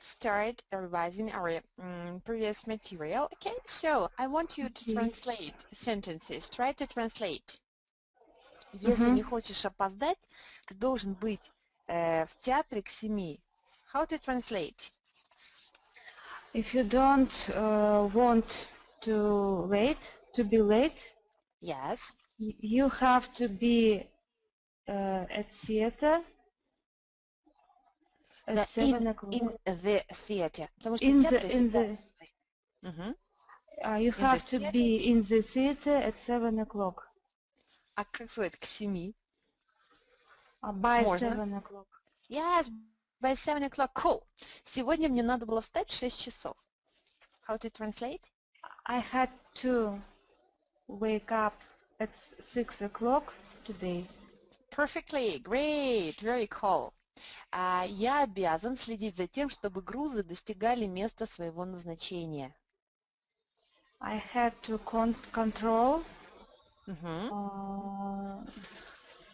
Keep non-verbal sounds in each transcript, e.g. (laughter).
start revising our um, previous material. Okay, so I want you to Okay. translate sentences. Try to translate. Если Мгм. не хочешь опоздать, ты должен быть э, в театре к семи. How to translate? If you don't uh, want to wait, to be late, Yes. y- you have to be uh, at theater at Да, seven in, o'clock. in the theater. Потому что In театр the- in всегда... the- Мгм. Uh, you in the have to theater? be in the theater at seven o'clock. А как сказать? К семи? Uh, by Можно. seven o'clock. Yes, by seven o'clock. Cool. Сегодня мне надо было встать в 6 часов. How to translate? I had to wake up at six o'clock today. Perfectly. Great. Very cool. А, я обязан следить за тем, чтобы грузы достигали места своего назначения. I had to con- control Мгм. uh,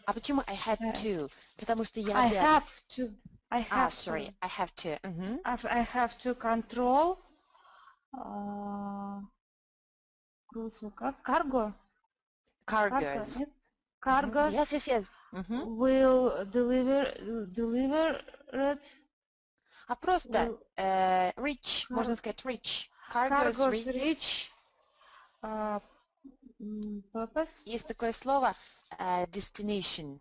А почему I had Э, to? Потому что я I обязан. have to I А, have sorry. to I have to. Мгм. I I have to control uh, грузы как cargo cargo Cargos. Мгм. cargos Yes, yes, yes. Мгм. will deliver deliver it А просто will э, rich, можно Кар- сказать rich. Cargos cargos rich. reach uh, м, purpose Есть такое слово э, destination.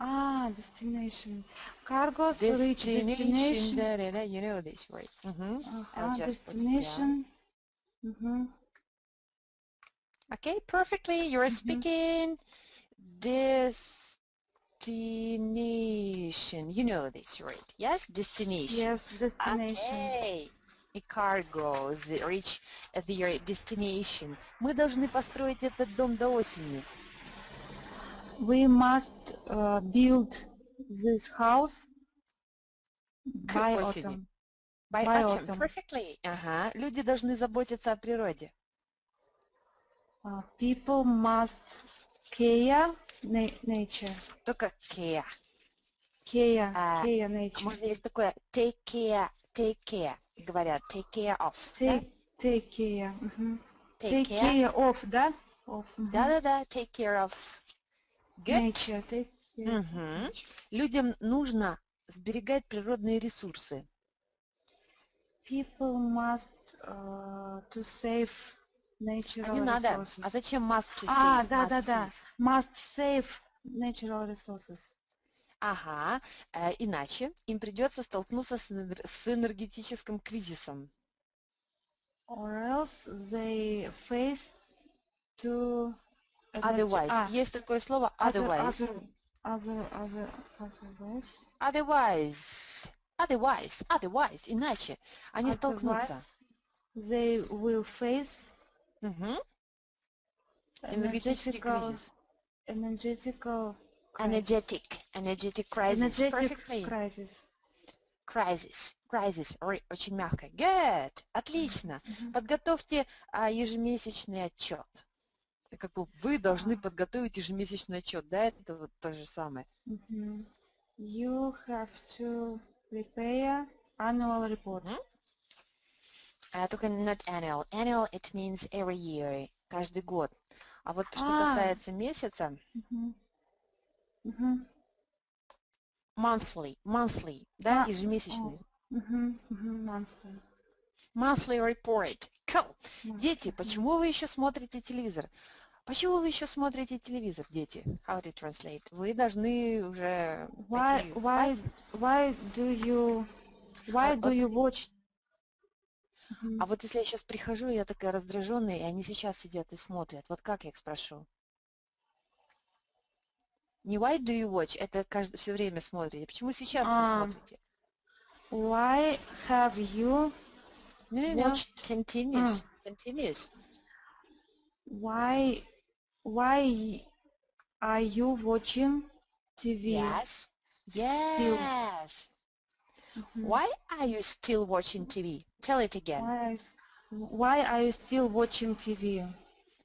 ah destination cargos reach Destination, destination da, da, da, you know this, right? Мгм. I'll uh just put it down. destination Mhm. Okay, perfectly. You're Mhm. speaking destination. You know this, right? Yes, destination. yes destination Okay. И cargoes reach their destination. Мы должны построить этот дом до осени. we must uh, build this house by autumn. By, By autumn. autumn. Perfectly. Ага. Люди должны заботиться о природе. Uh, people must care na- nature. Только care. Care, А, care А nature. Можно есть такое take care, take care. Говорят take care of. да? Take, take care. мгм. Take Take care. care of, да? Of. мгм. Да-да-да, take care of. Good. Nature. Take care. of Мгм. nature. Людям нужно сберегать природные ресурсы. People must uh, to save natural А не надо. resources. А зачем must to А, save? да, Must да, да. Must save natural resources. Ага. э, иначе им придется столкнуться с, с энергетическим кризисом. or else they face to Otherwise. ah, Есть такое слово other, otherwise. other, other, other, otherwise, Otherwise. Otherwise. Otherwise. Иначе. Они столкнутся. otherwise they will face Мгм. Энергетический кризис. energetical crisis. Energetic. Energetic crisis. energetic Perfectly. crisis. Crisis. Crisis. Очень мягко. Good. Отлично. Мгм. Подготовьте а, ежемесячный отчет. Как бы вы должны подготовить ежемесячный отчет, да, это вот то же самое. Мгм. You have to prepare annual report. Мгм. А, только not annual. Annual it means every year, каждый год. А вот что А. касается месяца, Мгм. Мгм. monthly, monthly, да, А, ежемесячный. Мгм. Monthly. Monthly report. Cool. Дети, Monthly. почему вы еще смотрите телевизор? Почему вы еще смотрите телевизор, дети? How to translate? Вы должны уже Why, why, why do you, why А do you watch? А вот если я сейчас прихожу, я такая раздраженная, и они сейчас сидят и смотрят, вот как я их спрошу? Не why do you watch, это каждый, все время смотрите. Почему сейчас вы А. смотрите? Why have you, No, no, no. watched- Continuous. Continuous. why, why are you watching TV? Yes. Yes. Мгм. Why are you still watching TV? Tell it again. Why are, you s- why are you still watching TV?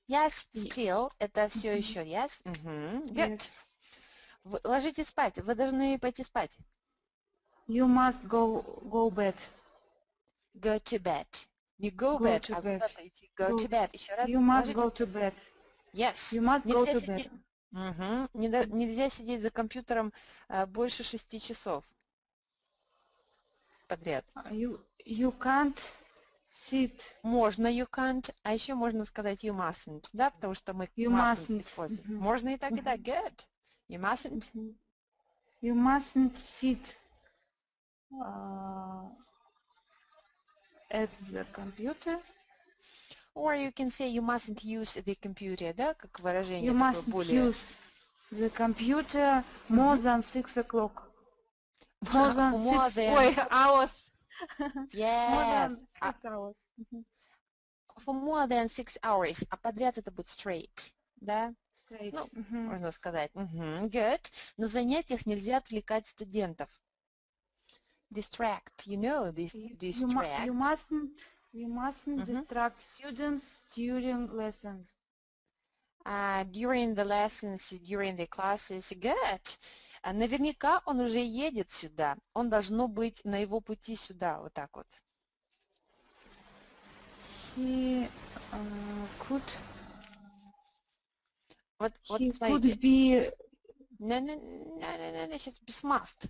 Yes, Ye- still. Это все еще yes. Good. Yes. Вы ложитесь спать. Вы должны пойти спать. You must go, go bed. go to bed. Не go, Go bed, to а bed. куда-то идти. Go, Go to bed. Еще раз. You must go to bed. Yes. You must go to сидеть- bed. Да- Нельзя сидеть за компьютером а, больше шести часов подряд. Uh, You you can't sit. Можно you can't, а еще можно сказать you mustn't, да, потому что мы You mustn't mustn't. используем. Мгм. Можно и так, и так. Good. You mustn't. You mustn't sit uh, at the computer. Or you can say you mustn't use the computer, да, как выражение You mustn't более... use the computer more than six o'clock. More than For more six than- ой, (laughs) hours. More Yes. than А, six hours. Мгм. For more than six hours. А подряд это будет straight, да, Straight. Ну, Мгм. можно сказать. Мгм, Good. На занятиях нельзя отвлекать студентов. Distract, you know, this You, you, mu- distract. you mustn't you mustn't Мгм. distract students during lessons. Uh, during the lessons, during the classes, good. А наверняка он уже едет сюда. Он должно быть на его пути сюда, вот так вот. He uh, could Вот, вот he смотрите. could be Не, не, не, не, не, сейчас без must.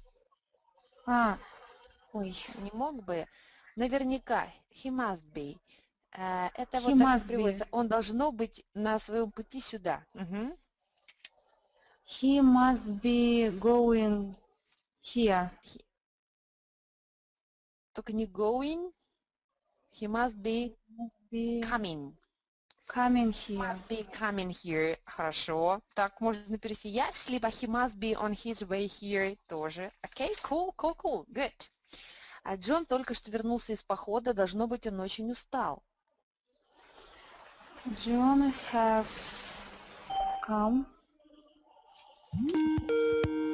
а ой Не мог бы. Наверняка. He must be. Э, Это He вот так и be. приводится. Он должно быть на своем пути сюда. Мгм. He must be going here. Только не going. He must be Must be coming. coming here. Must be coming here. Хорошо. Так, можно перевести yes, либо he must be on his way here тоже. Окей, cool, cool, cool, good. А Джон только что вернулся из похода, должно быть, он очень устал. John have come.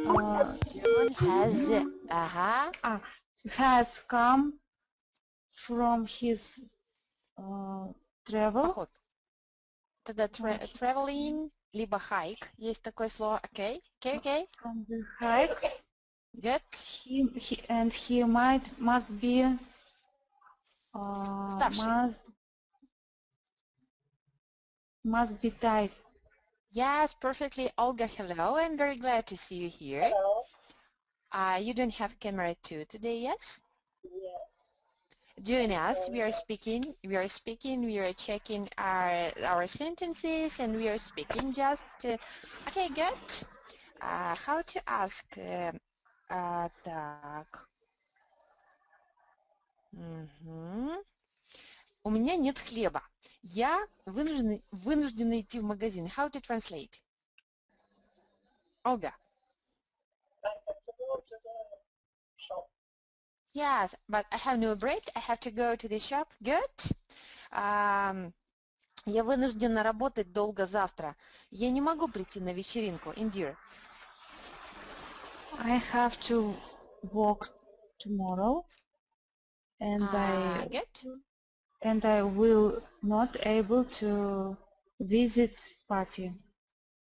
Uh, John has, ага, has come from his uh, travel. поход. Тогда tra- From his- traveling, либо hike, есть такое слово, окей, окей, окей, From the hike. good. He, he and he might must be uh, Старший. must must be tight. Yes, perfectly, Olga, hello, I'm very glad to see you here. Uh, you don't have camera too today, yes? Join us. We are speaking. We are speaking. We are checking our our sentences, and we are speaking. Just uh, okay. Good. Uh, how to ask? Uh, uh, так. Мгм. У меня нет хлеба. Я вынуждена, вынуждена идти в магазин. How to translate? Olga. Yes, but I have no bread. I have to go to the shop. Good. Ам, я вынуждена работать долго завтра. Я не могу прийти на вечеринку. Индир. I have to work tomorrow, and А, I good. and I will not able to visit party.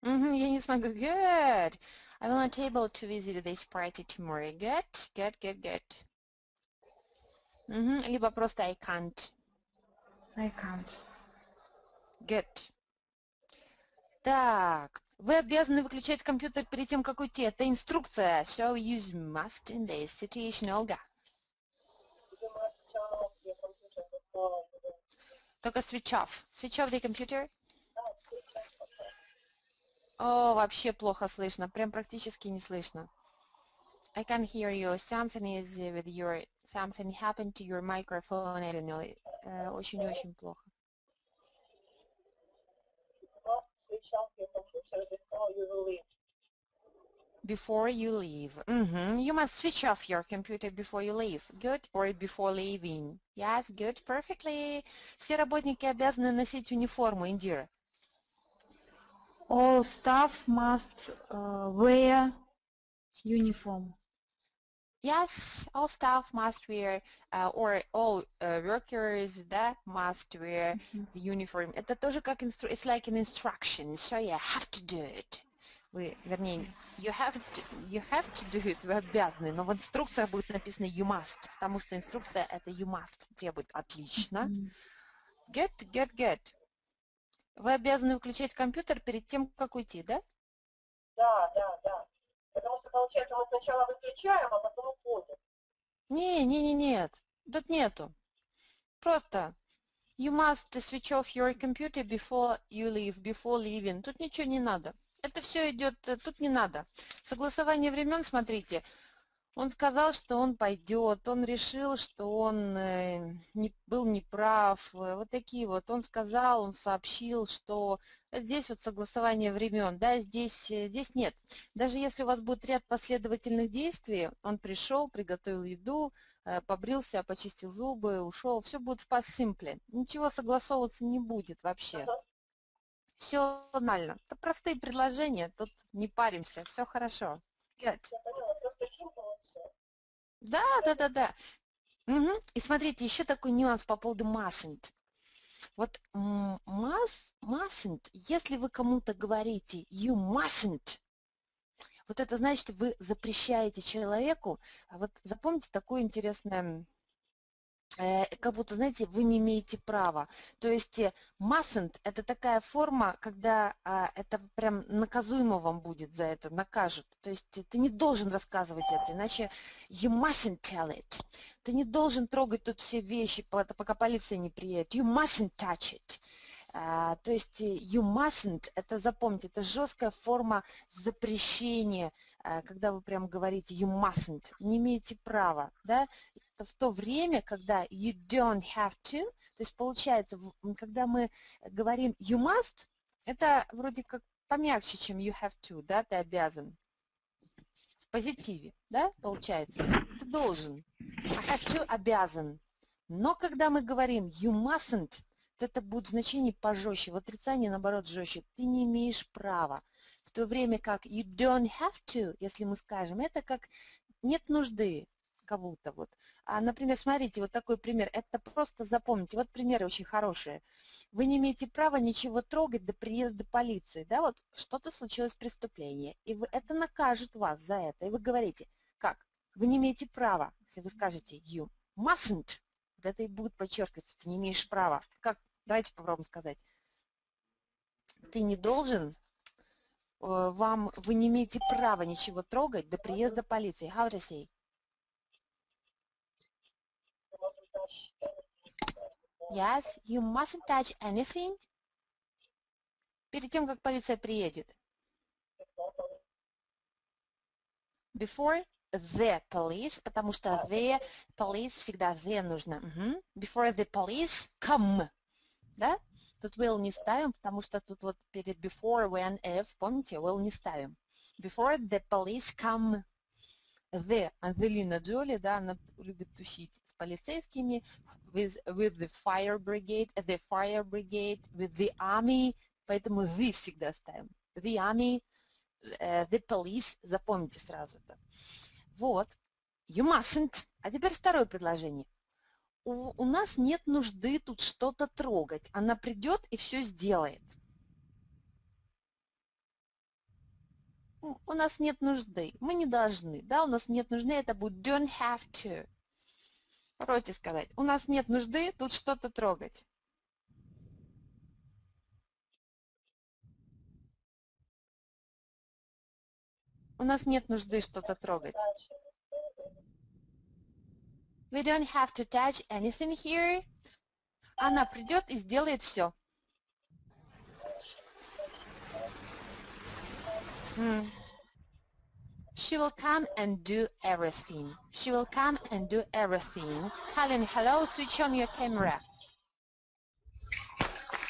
Мгм, я не смогу. Good. I will not able to visit this party tomorrow. Good. Good, good, good. Мгм, Либо просто I can't. I can't. Good. Так, вы обязаны выключать компьютер перед тем, как уйти. Это инструкция. So use must in this situation, Olga. Только switch off. Switch off the computer. О, вообще плохо слышно. Прям практически не слышно. I can hear you. Something is with your... Something happened to your microphone. I don't know. Э, Очень-очень плохо. Before you leave. Мгм. You must switch off your computer before you leave. Good. Or before leaving. Yes, good. Perfectly. Все работники обязаны носить униформу, Индира. All staff must uh, wear uniform. Yes, all staff must wear, uh, or all uh, workers that must wear Мгм. the uniform. Это тоже как инстру... It's like an instruction, so you have to do it. Вы, вернее, you have, to, you have to do it, вы обязаны, но в инструкциях будет написано you must, потому что инструкция это you must, тебе будет отлично. Get, get, get. Вы обязаны выключать компьютер перед тем, как уйти, да? Да, да, да. Потому что, получается, мы сначала выключаем, а потом уходим. Не, не, не, нет. Тут нету. Просто you must switch off your computer before you leave, before leaving. Тут ничего не надо. Это все идет, э, тут не надо. Согласование времен, смотрите, он сказал, что он пойдет, он решил, что он э, не, был неправ, э, вот такие вот. Он сказал, он сообщил, что здесь вот согласование времен, да, здесь, здесь нет. Даже если у вас будет ряд последовательных действий, он пришел, приготовил еду, побрился, почистил зубы, ушел, все будет в simple. Ничего согласовываться не будет вообще. Все нормально. Это простые предложения, тут не паримся, все хорошо. Да, да, да, да. Угу. И смотрите, еще такой нюанс по поводу mustn't. Вот must, mustn't, если вы кому-то говорите you mustn't, вот это значит, вы запрещаете человеку, а вот запомните такое интересное как будто, знаете, вы не имеете права. То есть э, mustn't – это такая форма, когда а, это прям наказуемо вам будет за это, накажут. То есть ты не должен рассказывать это, иначе you mustn't tell it. Ты не должен трогать тут все вещи, пока полиция не приедет. You mustn't touch it. А, то есть э, you mustn't, это запомните, это жесткая форма запрещения, а, когда вы прям говорите you mustn't, не имеете права, да, в то время, когда you don't have to, то есть получается, когда мы говорим you must, это вроде как помягче, чем you have to, да, ты обязан. В позитиве, да, получается. Ты должен. I have to обязан. Но когда мы говорим you mustn't, то это будет значение пожестче. В отрицании, наоборот, жестче. Ты не имеешь права. В то время как you don't have to, если мы скажем, это как нет нужды кого-то. Вот. А, например, смотрите, вот такой пример. Это просто запомните. Вот примеры очень хорошие. Вы не имеете права ничего трогать до приезда полиции. Да, вот что-то случилось преступление. И вы, это накажет вас за это. И вы говорите, как? Вы не имеете права. Если вы скажете you mustn't, вот это и будет подчеркиваться. Ты не имеешь права. Как? Давайте попробуем сказать. Ты не должен э, вам, вы не имеете права ничего трогать до приезда полиции. How to say? Yes, you mustn't touch anything. Перед тем, как полиция приедет. Before the police, потому что the police всегда the нужно. Угу. Before the police come. Да? Тут will не ставим, потому что тут вот перед before, when, if, помните, will не ставим. Before the police come. The, Анзелина Джоли, да, она любит тусить полицейскими, with, with the fire brigade, the fire brigade, with the army, поэтому the всегда ставим. The army, uh, the police, запомните сразу это. Вот, you mustn't. А теперь второе предложение. У, у нас нет нужды тут что-то трогать. Она придет и все сделает. У нас нет нужды. Мы не должны. Да, у нас нет нужды. Это будет don't have to. Попробуйте сказать. У нас нет нужды тут что-то трогать. У нас нет нужды что-то трогать. We don't have to touch anything here. Она придет и сделает все. Hmm. She will come and do everything. She will come and do everything. Helen, hello, switch on your camera.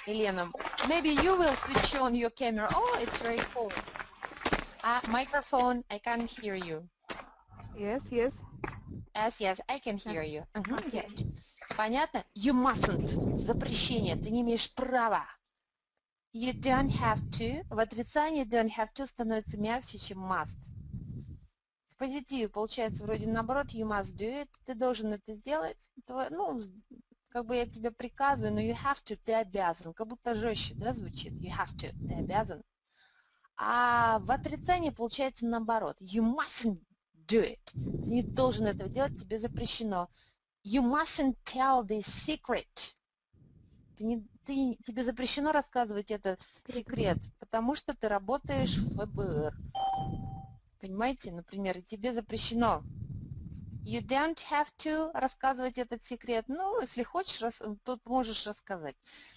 Elena, maybe you will switch on your camera. Oh, it's very cool. Uh, microphone, I can't hear you. Yes, yes. Yes, yes, I can hear you. Uh -huh, okay. Good. Понятно? You mustn't. Запрещение. Ты не имеешь права. You don't have to. В отрицании don't have to становится мягче, чем must. В позитиве получается вроде наоборот you must do it. Ты должен это сделать. Это, ну, как бы я тебе приказываю, но you have to, ты обязан. Как будто жестче, да, звучит. You have to, ты обязан. А в отрицании получается наоборот. You mustn't do it. Ты не должен этого делать, тебе запрещено. You mustn't tell this secret. Ты не, ты, тебе запрещено рассказывать этот секрет, потому что ты работаешь в ФБР. Понимаете, например, тебе запрещено You don't have to рассказывать этот секрет. Ну, если хочешь, тут можешь рассказать.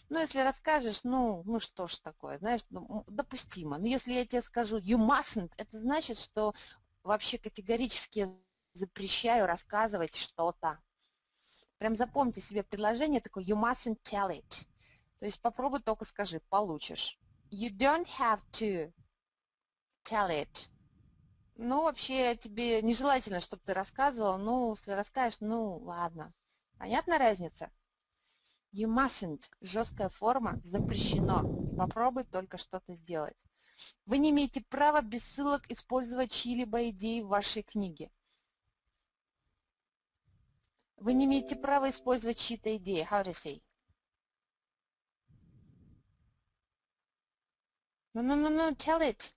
Ну, если расскажешь, ну, ну что ж такое, знаешь, ну, допустимо. Но если я тебе скажу you mustn't, это значит, что вообще категорически запрещаю рассказывать что-то. Прям запомните себе предложение такое you mustn't tell it. То есть попробуй только скажи, получишь. You don't have to tell it. Ну, вообще, тебе нежелательно, чтобы ты рассказывал. Ну, если расскажешь, ну, ладно. Понятна разница? You mustn't. Жесткая форма запрещено. Попробуй только что-то сделать. Вы не имеете права без ссылок использовать чьи-либо идеи в вашей книге. Вы не имеете права использовать чьи-то идеи. How to say? No, no, no, no, tell it.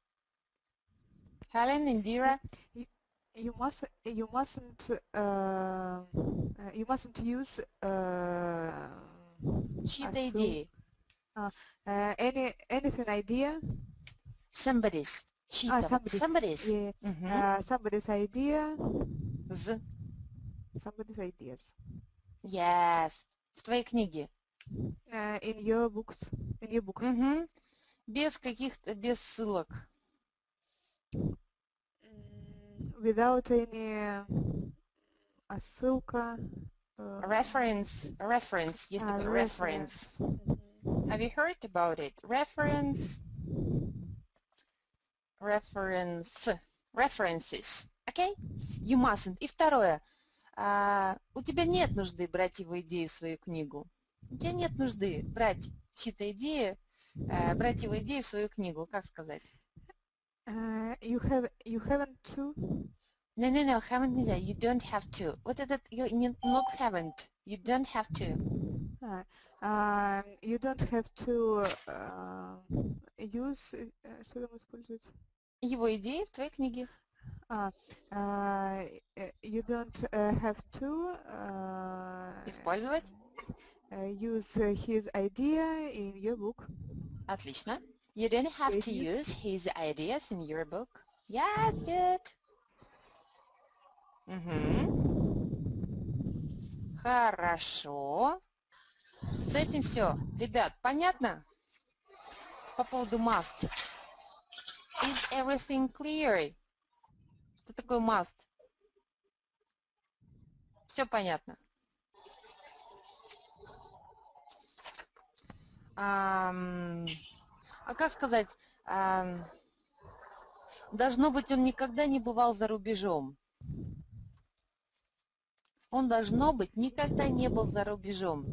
Helen, Indira? You, you must you mustn't uh, uh, you mustn't use uh, Чьи-то Асу- идеи. uh, any anything idea Somebody's. Чьи-то. А, вот. somebody's. Somebody's. yeah, Мгм. uh, somebody's idea З. somebody's ideas Yes. В твоей книге. uh, in your books in your book Мгм. Без каких-то, без ссылок. Without any uh, ссылка uh, Reference. Reference. Есть а, такой reference. Have you heard about it? Reference. Reference. References. Okay? You mustn't. И второе. А, у тебя нет нужды брать его идеи в свою книгу. У тебя нет нужды брать чьи-то идеи, э, брать его идеи в свою книгу. Как сказать? Uh, you have you haven't to No, no, no, haven't нельзя. You don't have to. Вот этот you не- not haven't. You don't have to. uh, uh, you don't have to uh, use uh, что там использовать Его идеи в твоей книге. А, а, э, you don't uh, have to uh, Использовать. uh, use uh, his idea in your book. Отлично. You don't have to use his ideas in your book. Yes, good. Мгм. Хорошо. С этим все. Ребят, понятно? По поводу must. Is everything clear? Что такое must? Все понятно. Ам, а как сказать, ам, должно быть, он никогда не бывал за рубежом. Он, должно быть, никогда не был за рубежом.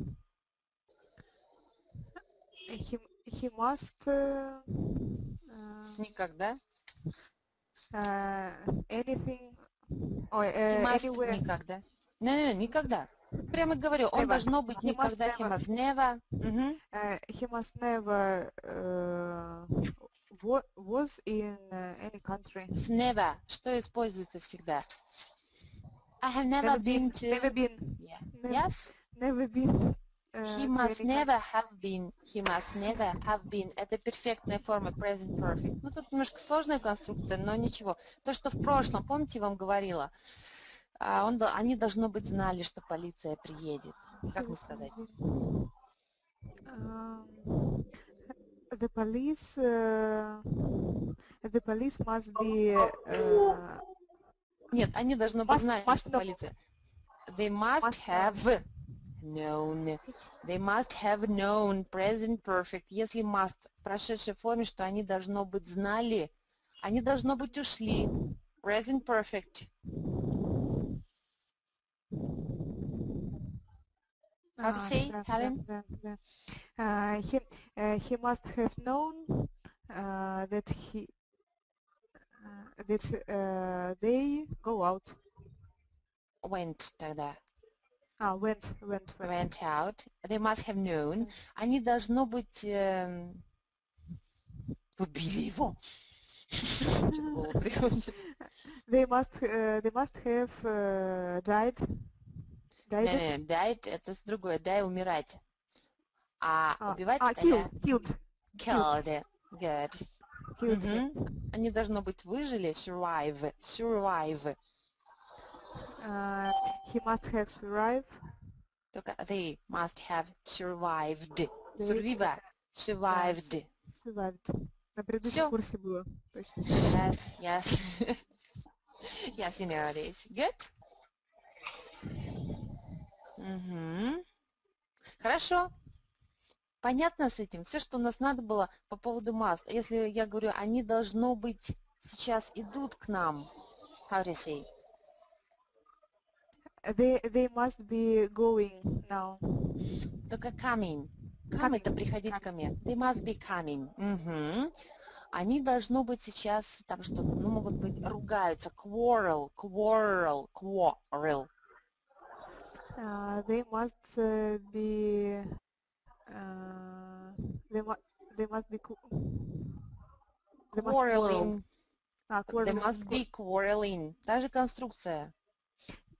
He, he must uh, Никогда. uh, anything or He uh, must anywhere. никогда. Не, не, никогда. Прямо говорю, он Never. должно быть He никогда. He never. must never. Мгм. Uh, he must never uh, wa- was in uh, any country. С never. Что используется всегда? I have never, Never been, been, to... never been, Yeah. never, Yes? never been. uh, He must never have been. He must never have been. Это перфектная форма present perfect. Ну, тут немножко сложная конструкция, но ничего. То, что в прошлом, помните, я вам говорила, а, он, до- они, должно быть, знали, что полиция приедет. Как мне сказать? The police, uh, the police must be uh, Нет, они, должно быть, must что полиция. They must Must have known. They must have known present perfect. Если must в прошедшей форме, что они, должно быть, знали, они, должно быть, ушли. Present perfect. How to uh, say, the- the- Helen? the- the- uh, he uh, he must have known uh, that he uh, that uh, they go out. Went тогда. Ah, went, went, went. Went out. They must have known. Они, должно быть, эм, убили его. Что в голову приходит? They must uh, they must have uh, died. Не, died это с другое, die умирать. А А, убивать а, это killed, killed. Good. killed. Мгм. Они должно быть выжили, survive, survive. Uh, he must have survived. Только they must have survived. Survivor, survived. Survived. На предыдущем Всё. курсе было. Точно. Yes, yes. yes, you know this. Good? Мгм. Хорошо. Понятно с этим? Все, что у нас надо было по поводу must. Если я говорю, они должно быть сейчас идут к нам. How to say? They they must be going now. Только coming. Come это приходить ко мне. They must be coming. Мгм. Они должно быть сейчас там что-то, ну могут быть ругаются. Quarrel, quarrel, quarrel. Uh, they must uh, be. Uh, they must they must be. They must quarrel. Quarreling. А, They quarreling. must be quarreling. Та же конструкция.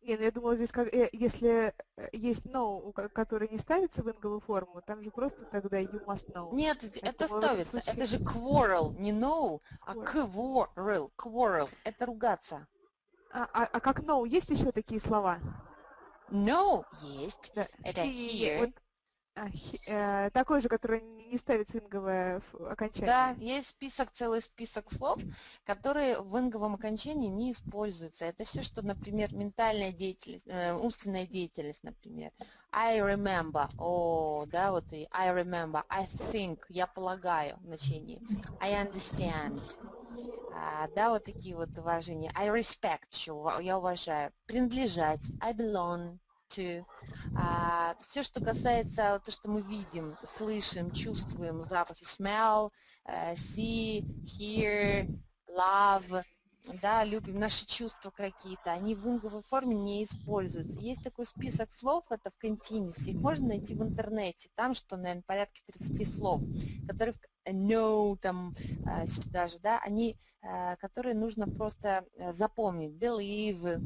Не, ну я думала, здесь как, э, если э, есть no, который не ставится в инговую форму, там же просто тогда you must know. Нет, Это это ставится. Это случае- же quarrel, не no, а Quarrel. quarrel. Quarrel. Это ругаться. А, а, а как no, есть еще такие слова? No есть. Да. Это here. вот, а, хи- э, такой же, который не ставится инговое окончание. Да, есть список, целый список слов, которые в инговом окончании не используются. Это все, что, например, ментальная деятельность, э, умственная деятельность, например. I remember, о, да, вот и I remember, I think, я полагаю, значение. I understand, А, да, вот такие вот выражения. I respect, ува- я уважаю. Принадлежать, I belong to. все, что касается то, что мы видим, слышим, чувствуем, запахи, smell, э, see, hear, love, да, любим наши чувства какие-то, они в инговой форме не используются. Есть такой список слов, это в континусе, их можно найти в интернете, там что, наверное, порядка 30 слов, которые know, там, э, сюда же, да, они, э, которые нужно просто э, запомнить, believe,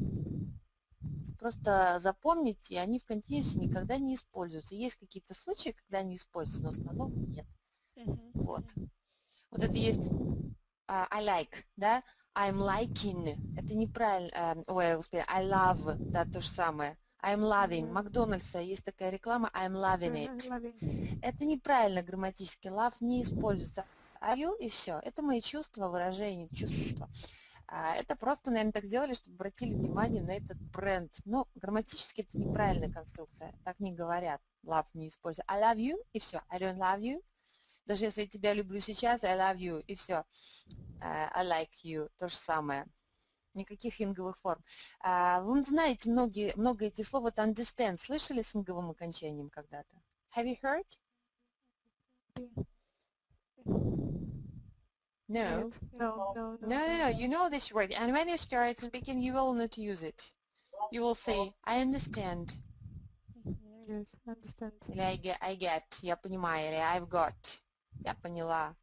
просто запомнить, и они в континусе никогда не используются. Есть какие-то случаи, когда они используются, но в основном нет. Вот. Вот это есть а, I like, да, I'm liking, это неправильно, а, ой, господи, I love, да, то же самое. I'm loving. Макдональдса есть такая реклама I'm loving it. Loving. Это неправильно грамматически. Love не используется. А you и все. Это мои чувства, выражения, чувства. А, Это просто, наверное, так сделали, чтобы обратили внимание на этот бренд. Но грамматически это неправильная конструкция. Так не говорят. Love не используют. I love you и все. I don't love you. Даже если я тебя люблю сейчас, I love you и все. I like you. То же самое. Никаких инговых форм. А, Вы знаете, многие, много этих слов, это understand. Слышали с инговым окончанием когда-то? Have you heard? No. No, no, no. No, no, no, you know this word, and when you start speaking, you will not use it. You will say, I understand, Yes, understand. или I get, I get, я понимаю, или I've got, я поняла.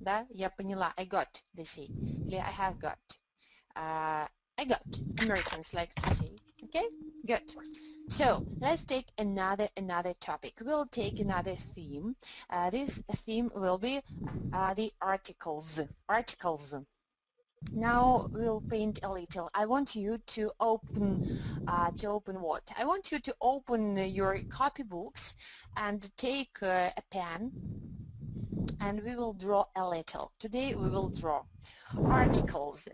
Да, я поняла, I got, they say, или I have got. Uh, I got, Americans like to say, okay? Good. So, let's take another, another topic. We'll take another theme. Uh, this theme will be uh, the articles. Articles. Now we'll paint a little. I want you to open, uh, to open what? I want you to open your copybooks and take uh, a pen and we will draw a little. Today we will draw articles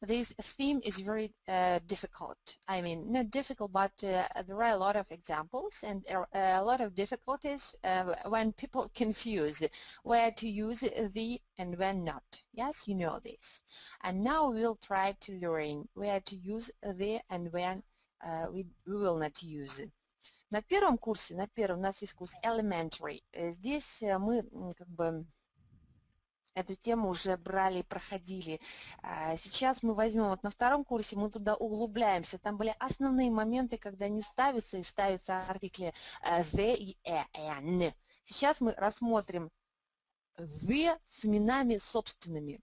This theme is very uh, difficult. I mean, not difficult, but uh, there are a lot of examples and a, a lot of difficulties uh, when people (laughs) confuse where to use the and when not. Yes, you know this. And now we'll try to learn where to use the and when uh, we, we will not use. На первом курсе, на первом у нас есть курс Elementary. Э, Здесь э, мы м, как бы эту тему уже брали и проходили. А, Сейчас мы возьмем, вот на втором курсе мы туда углубляемся. Там были основные моменты, когда не ставятся и ставятся артикли э, the и э, and. Сейчас мы рассмотрим the с именами собственными.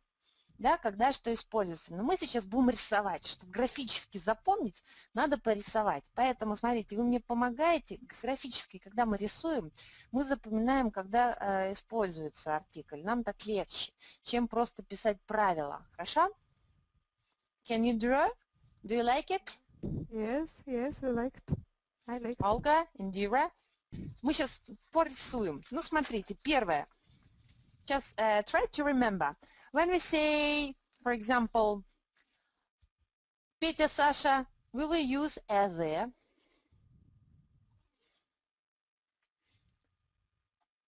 Да, когда что используется. Но мы сейчас будем рисовать. Чтобы графически запомнить, надо порисовать. Поэтому, смотрите, вы мне помогаете. Графически, когда мы рисуем, мы запоминаем, когда э, используется артикль. Нам так легче, чем просто писать правила. Хорошо? Can you draw? Do you like it? Yes, yes, I liked. I liked. Olga, Indira. Мы сейчас порисуем. Ну, смотрите, первое. Just uh, try to remember. When we say, for example, Petya, Sasha, we will use a there.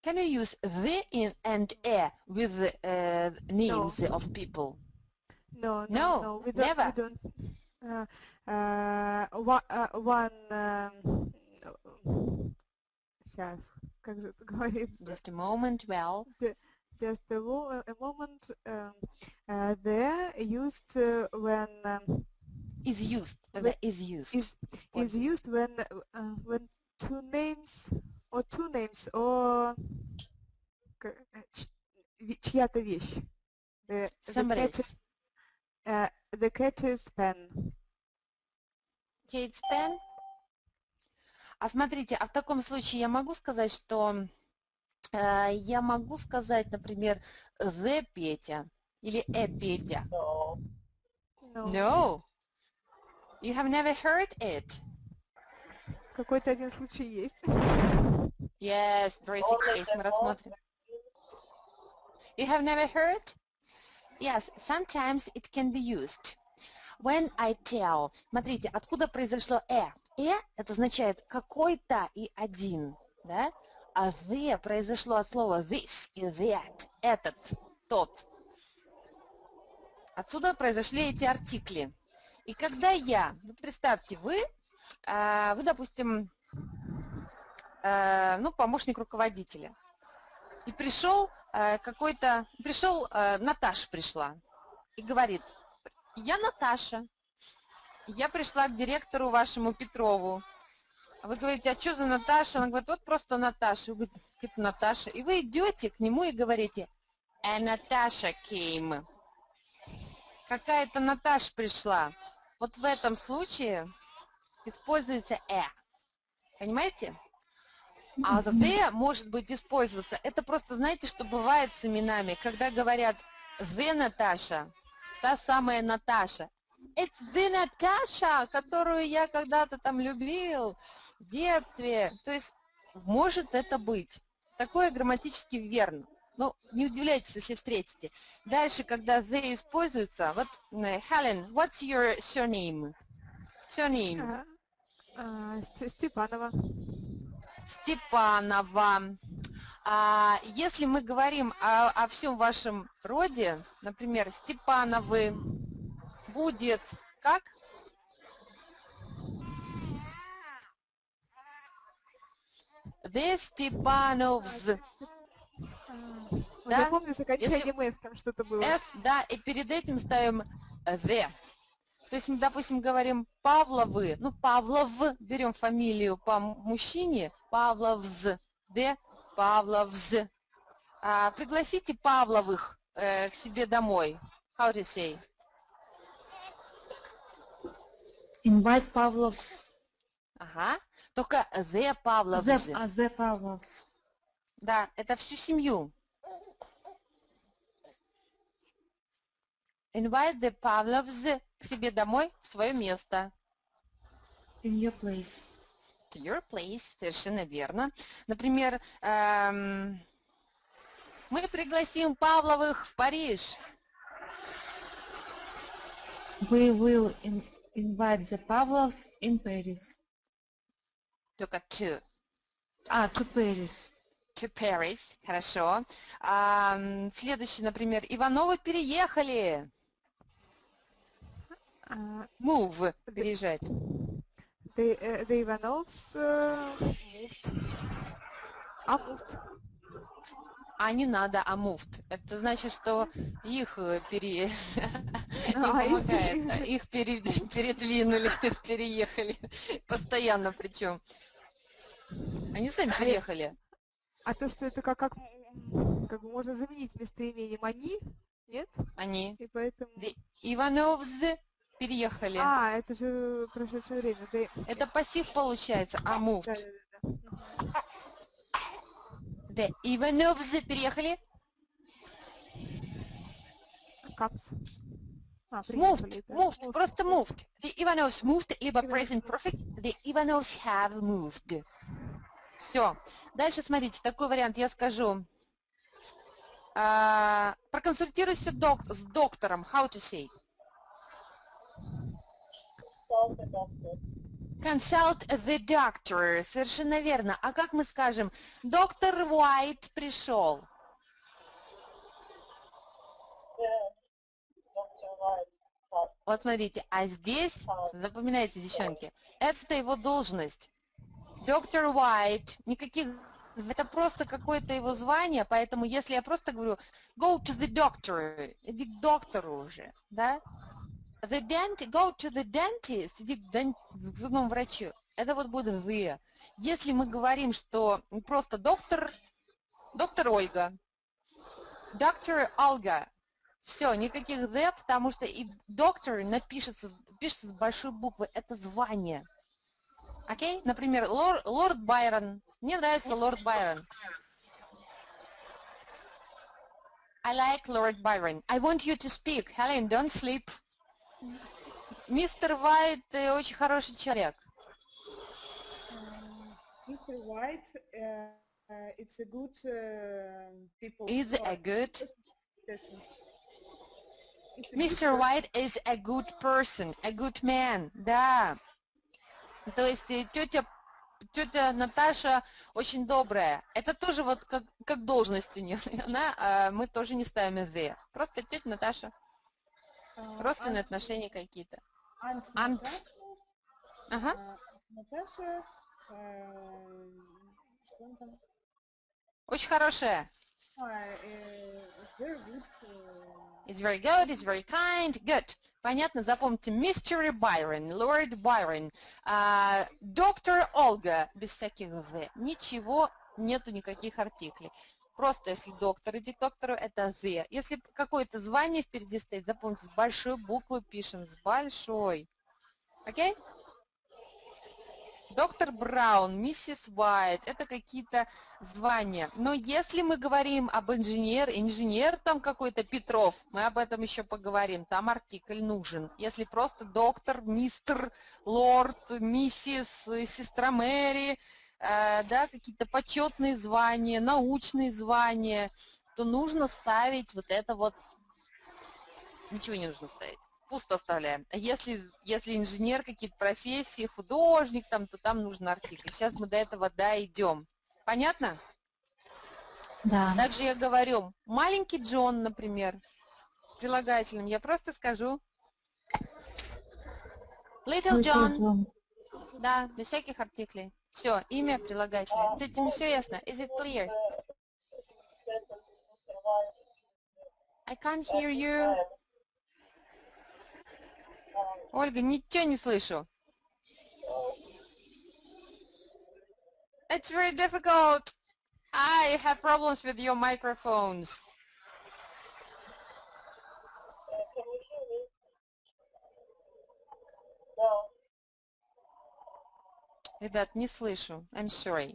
Can we use the in and a with the uh, names of people? No, no, No, no, we don't. never. We don't. Uh, uh, one, uh, one. Um, сейчас, как же это говорится? Just a moment, well, Just a, wo- a moment. Um, uh, they're used uh, when um, is used. Тогда is used. is is Используем. used when uh, when two names or two names or к- э, ч- ви- чья-то вещь. The, the cat Somebody's. is, uh, the cat is pen. Kate Span. А смотрите, а в таком случае я могу сказать, что э, я могу сказать, например, the Петя или a Петя. No. No. No. You have never heard it. Какой-то один случай есть. Yes, there is a Only case. the Мы рассмотрим. You have never heard? Yes, sometimes it can be used. When I tell, смотрите, откуда произошло э? Э это означает какой-то и один, да? А the произошло от слова this и that, этот, тот. Отсюда произошли эти артикли. И когда я, вот представьте, вы, а, вы, допустим, э, ну, помощник руководителя. И пришел э, какой-то, пришел, Наташа пришла и говорит, я Наташа, я пришла к директору вашему Петрову. А вы говорите, а что за Наташа? Она говорит, вот просто Наташа. Вы говорите, это Наташа. И вы идете к нему и говорите, а Наташа came. Какая-то Наташа пришла. Вот в этом случае используется «э». Понимаете? А the может быть использоваться. Это просто, знаете, что бывает с именами, когда говорят the Наташа, та самая Наташа. It's the Наташа, которую я когда-то там любил в детстве. То есть может это быть. Такое грамматически верно. Но не удивляйтесь, если встретите. Дальше, когда the используется, вот, э, Helen, what's your surname? Surname. А, а, Ст- Степанова. Степанова. А если мы говорим о, о всем вашем роде, например, Степановы, будет как? The Stepanovs. Да? Я помню, с окончанием «с» там что-то было. S, да, и перед этим ставим the. То есть мы, допустим, говорим Павловы, ну, Павлов, берем фамилию по мужчине, Павловз, the, Павловз. А, пригласите Павловых э, к себе домой. How to say? Invite Pavlovs. Ага. Только the Павловз. The, uh, the Pavlovs. Да, это всю семью. Invite the Pavlovs к себе домой в свое место. In your place. To your place, совершенно верно. Например, эм, мы пригласим Павловых в Париж. We will in, invite the Pavlovs in Paris. Только to. А, to Paris. To Paris. Хорошо. Ам, следующий, например, Ивановы переехали. А, Move. Переезжать. The, uh, the Ivanovs uh, moved. А, moved. А не надо, а moved. Это значит, что их э, пере... (laughs) не помогает. (laughs) Их пере- передвинули, (laughs) переехали. Постоянно причем. Они сами А переехали. А то, что это как, как как бы можно заменить местоимением они, нет? Они. И поэтому... Ivanovs переехали. А, это же прошедшее время. Это пассив получается, а moved. Да, да, да. The Ivanovs переехали. Капс. А, Moved, да. moved, просто moved. The Ivanovs moved, либо present perfect. The Ivanovs have moved. Все. Дальше смотрите, такой вариант я скажу. А, проконсультируйся док- с доктором. How to say? The doctor. Consult the doctor. Совершенно верно. А как мы скажем? Доктор Уайт пришел. Вот смотрите, а здесь, запоминайте, девчонки, это его должность. Доктор Уайт, никаких, это просто какое-то его звание, поэтому если я просто говорю go to the doctor, иди к доктору уже, да? The dent, go to the dentist, иди к, зубному врачу. Это вот будет the. Если мы говорим, что просто доктор, доктор Ольга, доктор Olga, все, никаких the, потому что и доктор напишется, пишется с большой буквы. Это звание. Окей? Например, лор- лорд Байрон. Мне нравится лорд Байрон. I like Lord Byron. I want you to speak. Helen, don't sleep. Мистер Уайт э, очень хороший человек. Mr. White, uh, uh, it's a good uh, people. Is a good... person. Person. White is a good person, a good man. Да. То есть э, тетя, тетя Наташа очень добрая. Это тоже вот как, как должность у нее. (laughs) Она, мы тоже не ставим the. Просто тетя Наташа. Uh, Родственные отношения какие-то. Natasha, Ага. uh, Наташа, uh, что он там? Очень хорошая. А, э, it's very good. uh, It's very good, it's very kind, good. Понятно, запомните. Mr. Byron, Lord Byron, а, доктор Ольга, без всяких the. Ничего, нету никаких артиклей. Просто если доктор, иди к доктору, это the. Если какое-то звание впереди стоит, запомните, с большой буквы пишем, с большой. Окей? Доктор Браун, миссис Уайт, это какие-то звания. Но если мы говорим об инженер, инженер там какой-то Петров, мы об этом еще поговорим, там артикль нужен. Если просто доктор, мистер, лорд, миссис, сестра Мэри, да, какие-то почетные звания, научные звания, то нужно ставить вот это вот, ничего не нужно ставить пусто оставляем. Если, если инженер, какие-то профессии, художник, там, то там нужен артикль. Сейчас мы до этого дойдем. Понятно? Да. Также я говорю, маленький Джон, например, прилагательным, я просто скажу Little John, да, без всяких артиклей. Все, имя прилагательное. С этим все ясно? Is it clear? I can't hear you. Ольга, ничего не слышу. It's very difficult. I have problems with your microphones. Can you hear me? No. Ребят, не слышу. I'm sorry.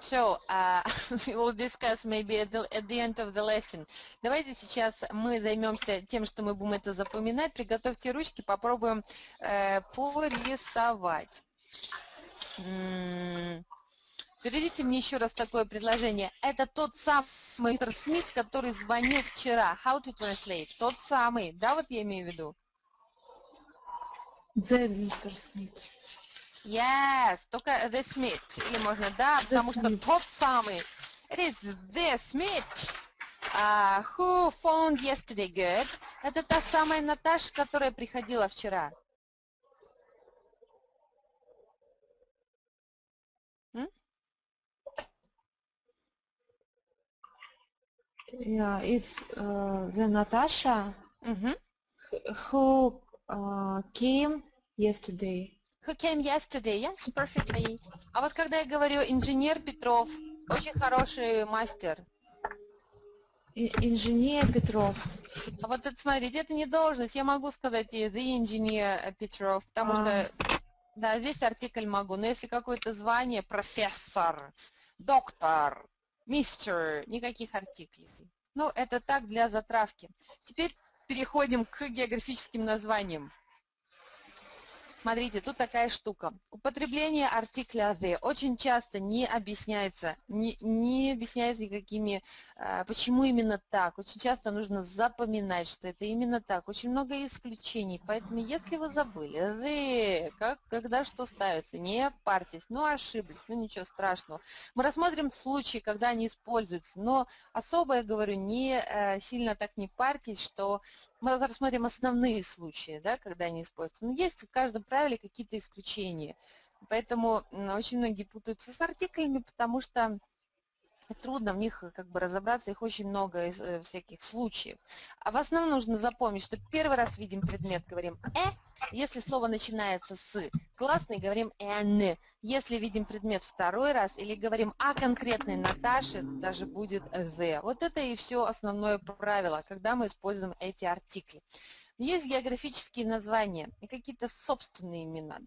So, uh, (laughs) we will discuss maybe at the, at the end of the lesson. Давайте сейчас мы займемся тем, что мы будем это запоминать. Приготовьте ручки, попробуем э, порисовать. М, Переведите мне еще раз такое предложение. Это тот самый мистер Смит, который звонил вчера. How to translate? Тот самый. Да, вот я имею в виду? The Mr. Smith. Yes, только The Smith. Или можно да, потому что тот самый. It is The Smith. Uh, who phoned yesterday, good? Это та самая Наташа, которая приходила вчера. Yeah, it's uh, the Natasha Мгм. who uh, came yesterday. Who came yesterday? Yes, perfectly. А вот когда я говорю инженер Петров, очень хороший мастер. Инженер Петров. А вот это, смотрите, это не должность. Я могу сказать the engineer Петров, потому А. что, да, здесь артикль могу. Но если какое-то звание, профессор, доктор, мистер, никаких артиклей. Ну, это так для затравки. Теперь переходим к географическим названиям. Смотрите, тут такая штука. Употребление артикля the очень часто не объясняется, не, не объясняется никакими, а, почему именно так. Очень часто нужно запоминать, что это именно так. Очень много исключений, поэтому если вы забыли, the, как, когда что ставится, не парьтесь, ну ошиблись, ну ничего страшного. Мы рассмотрим случаи, когда они используются, но особо, я говорю, не э, сильно так не парьтесь, что мы рассмотрим основные случаи, да, когда они используются. Но есть в каждом правиле какие-то исключения. Поэтому очень многие путаются с артиклями, потому что трудно в них как бы разобраться, их очень много э, всяких случаев. А в основном нужно запомнить, что первый раз видим предмет, говорим «э», если слово начинается с классный, говорим «н». Если видим предмет второй раз или говорим о конкретной Наташе, даже будет «the». Вот это и все основное правило, когда мы используем эти артикли. Есть географические названия и какие-то собственные имена.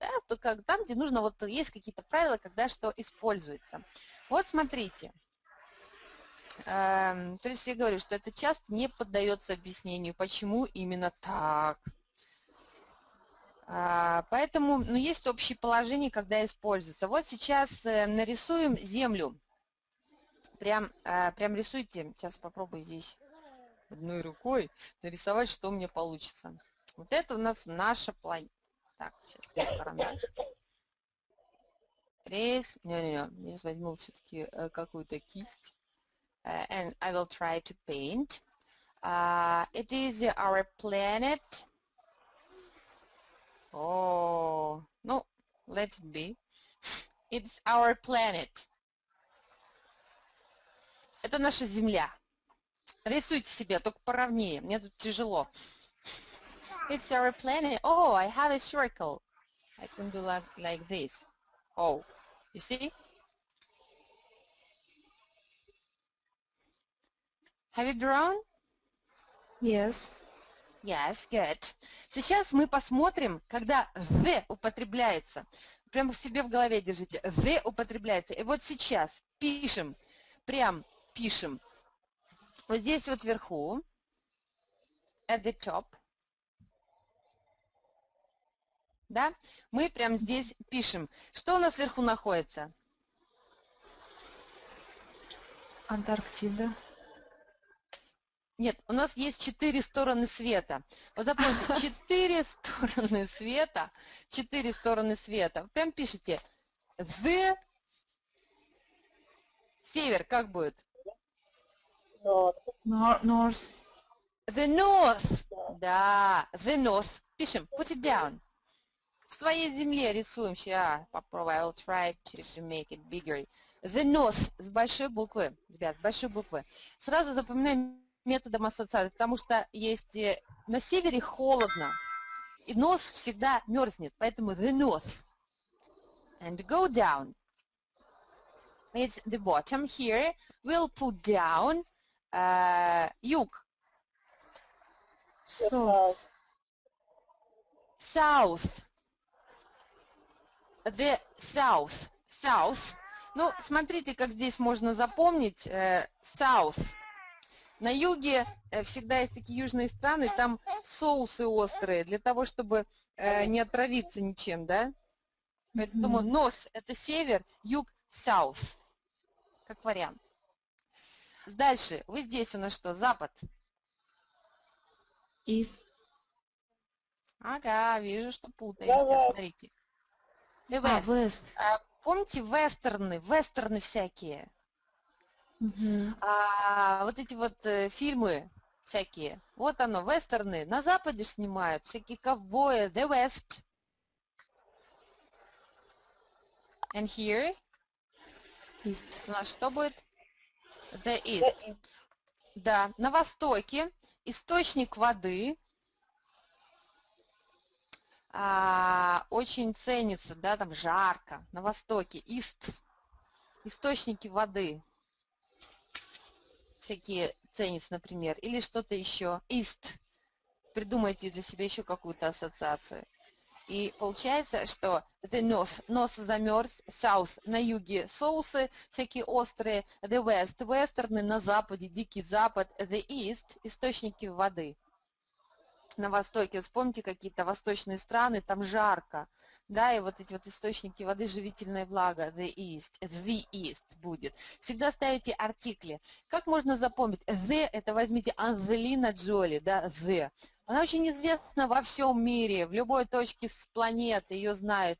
Да, то как там, где нужно, вот есть какие-то правила, когда что используется. Вот смотрите. Эм, то есть я говорю, что это часто не поддается объяснению, почему именно так. А, Поэтому ну, есть общее положение, когда используется. Вот сейчас э, нарисуем землю. Прям, э, прям рисуйте. Сейчас попробую здесь одной рукой нарисовать, что у меня получится. Вот это у нас наша планета. Так, сейчас карандаш. Рейс. Не-не-не, здесь возьму все-таки какую-то кисть. Uh, and I will try to paint. Uh, it is our planet. Oh, no, let it be. It's our planet. Это наша Земля. Рисуйте себе, только поровнее. Мне тут тяжело. It's our planet. Oh, I have a circle. I can do like, like this. Oh, you see? Have you drawn? Yes. Yes, good. Сейчас мы посмотрим, когда the употребляется. Прямо в себе в голове держите. The употребляется. И вот сейчас пишем, прям пишем. Вот здесь вот вверху, at the top, да, мы прям здесь пишем. Что у нас вверху находится? Антарктида. Нет, у нас есть четыре стороны света. Вот запомните, (laughs) четыре стороны света, четыре стороны света. Прям пишите the север, как будет? North. Nor- North. The north. Да, the north. Пишем, put it down. В своей земле рисуем. Сейчас попробую. I will try to make it bigger. The north с большой буквы. Ребят, с большой буквы. Сразу запоминаем методом ассоциации, потому что есть э, на севере холодно, и нос всегда мерзнет, поэтому the north. And go down. It's the bottom here. We'll put down uh, юг, South. south. The south. South. Ну, смотрите, как здесь можно запомнить. э, South. На юге э, всегда есть такие южные страны, там соусы острые, для того, чтобы э, не отравиться ничем, да? Поэтому Мгм. north – это север, юг – south, как вариант. Дальше, вы здесь у нас что, запад? East. Ага, вижу, что путаемся, смотрите. The А, west. West. А, помните вестерны, вестерны всякие? Мгм. А, вот эти вот э, фильмы всякие, вот оно, вестерны, на Западе снимают, всякие ковбои, The West. And here East. у нас что будет? The The East. east. Да, на востоке источник воды а, очень ценится, да, там жарко, на востоке, East. источники воды. Всякие ценницы, например, или что-то еще. East. Придумайте для себя еще какую-то ассоциацию. И получается, что the north, north замерз, south на юге соусы всякие острые, the west, вестерны на западе, дикий запад, the east, источники воды. На востоке, вспомните какие-то восточные страны, там жарко, да, и вот эти вот источники воды, живительная влага, the east, the east будет. Всегда ставите артикли. Как можно запомнить? The, это возьмите Анзелина Джоли, да, the. Она очень известна во всем мире, в любой точке с планеты ее знают.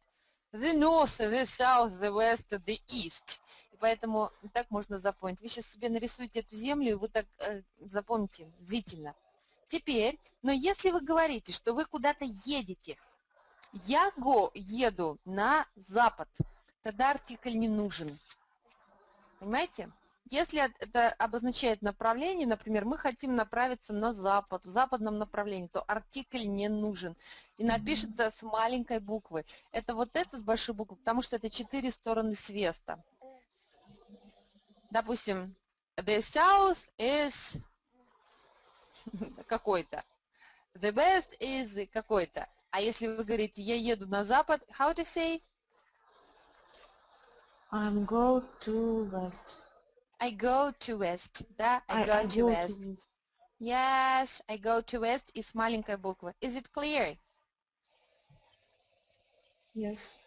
The North, the South, the West, the East. И поэтому так можно запомнить. Вы сейчас себе нарисуете эту землю, и вы так э, запомните зрительно. Теперь, но если вы говорите, что вы куда-то едете, я го еду на запад, тогда артикль не нужен. Понимаете? Если это обозначает направление, например, мы хотим направиться на запад, в западном направлении, то артикль не нужен. И напишется с маленькой буквы. Это вот это с большой буквы, потому что это четыре стороны свеста. Допустим, the south is (laughs) какой-то. The best is какой-то. А если вы говорите, я еду на запад, how to say? I'm go to west. I go to west, да? I, I, go I to go west. to west. Yes, I go to west и с маленькой буквы. Is it clear? Yes.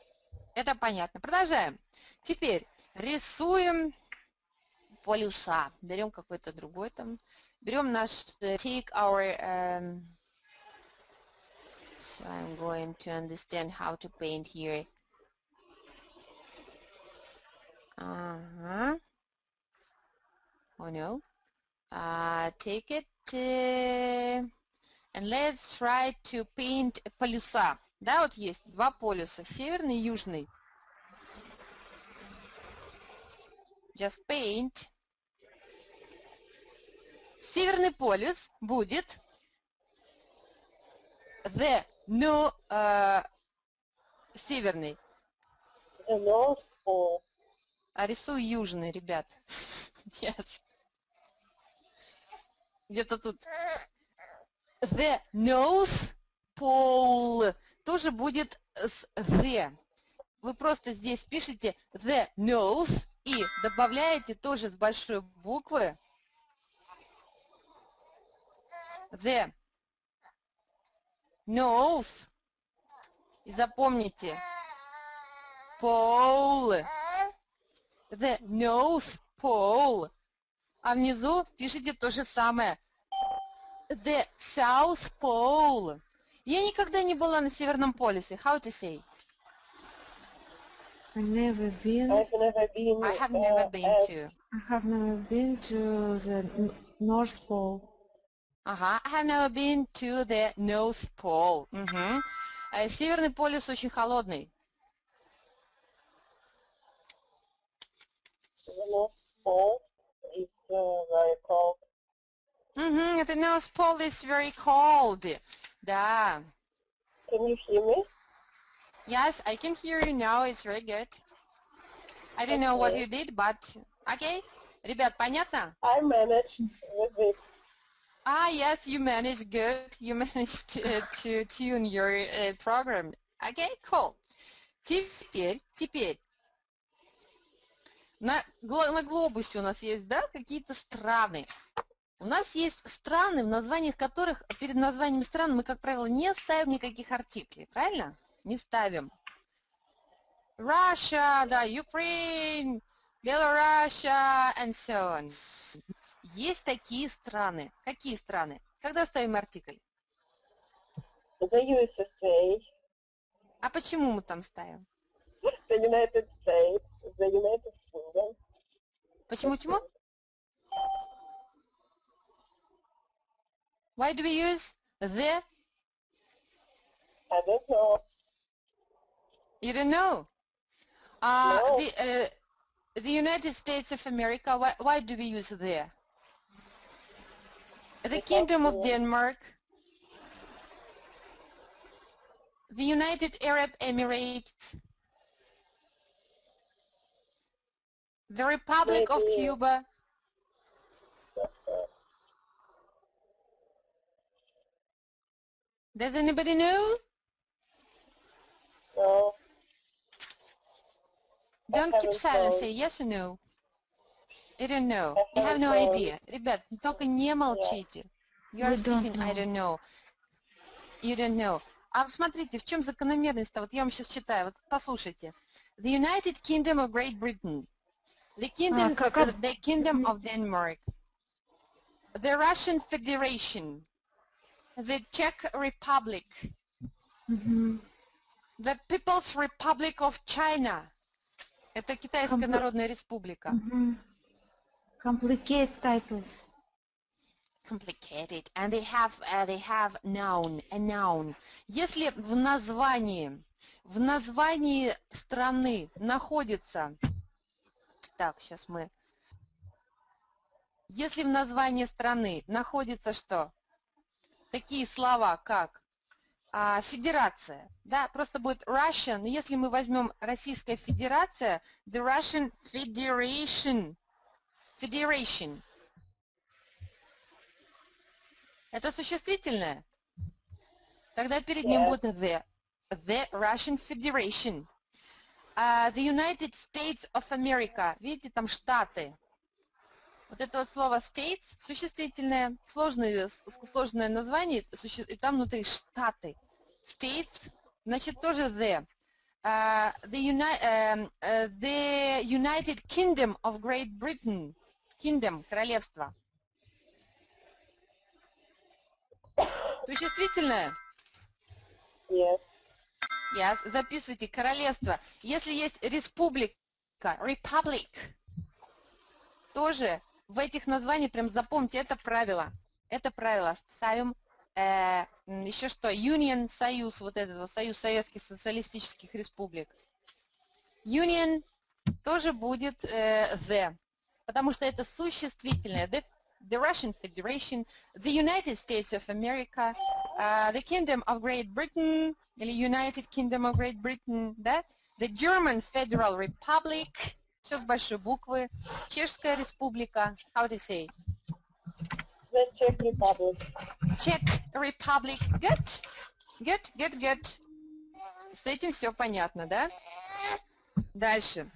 Это понятно. Продолжаем. Теперь рисуем полюса. Берем какой-то другой там. Берем наш э, take our um, so I'm going to understand how to paint here. Uh-huh. Oh no. Uh, take it uh, and let's try to paint полюса. Да, вот есть два полюса, северный и южный. Just paint. Северный полюс будет the no uh, северный. The North Pole. А рисую южный, ребят. (laughs) Yes. Где-то тут. The North Pole тоже будет с the. Вы просто здесь пишете the North и добавляете тоже с большой буквы the North. И запомните. Pole. The North Pole. А внизу пишите то же самое. The South Pole. Я никогда не была на Северном полюсе. How to say? I never been. I've never been. I have uh, never been to. I have never been to the N- North Pole. Ага. I have never been to the North Pole. Мгм. Э, Северный полюс очень холодный. The North Pole is uh, very cold. Мгм. The North Pole is very cold. Да. Can you hear me? Yes, I can hear you now. It's very good. I don't know what Okay. you did, but okay. Ребят, понятно? I managed with it. Ah, yes, you managed good. You (laughs) managed to, to tune your uh, program. Okay, cool. Теперь, теперь. На, на глобусе у нас есть, да, какие-то страны. У нас есть страны, в названиях которых, перед названием стран мы, как правило, не ставим никаких артиклей, правильно? Не ставим. Russia, да, Ukraine, Белоруссия, and so on. Есть такие страны. Какие страны? Когда ставим артикль? The USA, А почему мы там ставим? the United States, the United Kingdom. Почему-чему? Why do we use the? I don't know. You don't know. Uh, No. the, uh, the United States of America, why, why do we use the? The Kingdom of Denmark, the United Arab Emirates, The Republic of Cuba. Does anybody know? No. Don't keep silent. Say yes or no. You don't know. I You have no haven't told. idea. Ребят, только не молчите. You are We don't sitting, I know. don't know. You don't know. А вот смотрите, в чем закономерность-то? Вот я вам сейчас читаю. Вот послушайте. The United Kingdom of Great Britain. The Kingdom, как- uh, the Kingdom of Denmark. The Russian Federation. The Czech Republic. Мгм. The People's Republic of China. Это Китайская Компо- Народная Республика. Мгм. Complicate titles. complicated. And they have uh, they have noun a noun. Если в названии в названии страны находится так сейчас мы. Если в названии страны находится что? Такие слова как а, федерация. Да просто будет Russian. Но если мы возьмем Российская Федерация the Russian Federation Federation Это существительное? Тогда перед ним будет the. The Russian Federation. А, the United States of America. Видите, там штаты. Вот это вот слово states, существительное, сложное, сложное название, и там внутри штаты. States, значит, тоже the. А, the, Uni- эм, э, the United Kingdom of Great Britain. Kingdom, королевство. Существительное? Yes. Yes. Записывайте королевство. Если есть республика, republic, тоже в этих названиях прям запомните, это правило. Это правило. Ставим э, еще что? Union, союз вот этого, союз советских социалистических республик. Union тоже будет э, the, потому что это существительное. The, the Russian Federation, the United States of America, uh, the Kingdom of Great Britain, или United Kingdom of Great Britain, да? The German Federal Republic, все с большой буквы, Чешская Республика, how to say, The Czech Republic. Czech Republic, good, good, good, good. С этим все понятно, да? Дальше,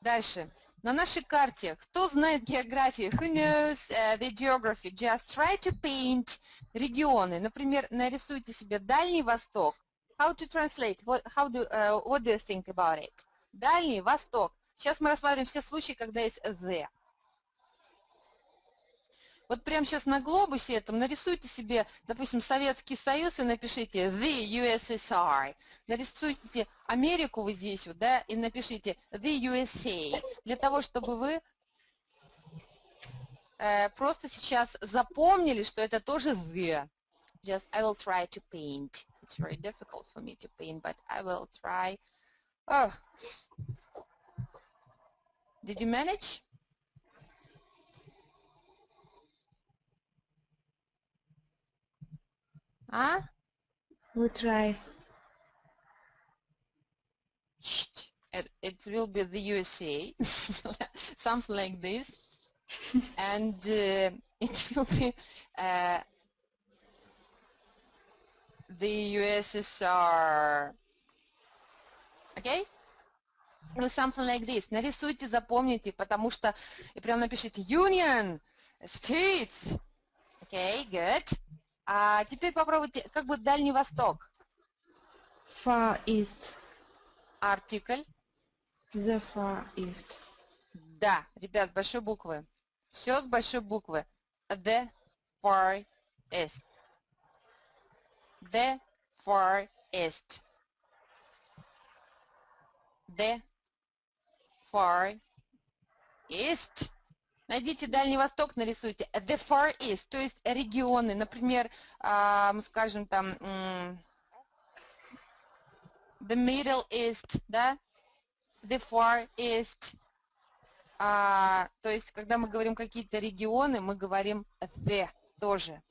дальше. На нашей карте, кто знает географию? Who knows uh, the geography? Just try to paint регионы. Например, нарисуйте себе Дальний Восток. How to translate? What, how do, uh, what do you think about it? Дальний Восток. Сейчас мы рассмотрим все случаи, когда есть the. Вот прямо сейчас на глобусе этом нарисуйте себе, допустим, Советский Союз и напишите the USSR. Нарисуйте Америку вот здесь вот, да, и напишите the USA. Для того, чтобы вы э, просто сейчас запомнили, что это тоже the. Just I will try to paint. It's very difficult for me to paint, but I will try. Oh. Did you manage? А? We try. It will be the USA, something like this, and uh, it will be uh, the USSR. Okay? Ну, something like this. Нарисуйте, запомните, потому что и прям напишите Union, States. Okay, good. А теперь попробуйте, как бы Дальний Восток. Far East. Артикль. The Far East. Да, ребят, с большой буквы. Все с большой буквы. The Far East. The Far East. The Far East. Найдите Дальний Восток, нарисуйте. The Far East, то есть регионы. Например, мы скажем там The Middle East, да? The Far East. А, то есть, когда мы говорим какие-то регионы, мы говорим the тоже.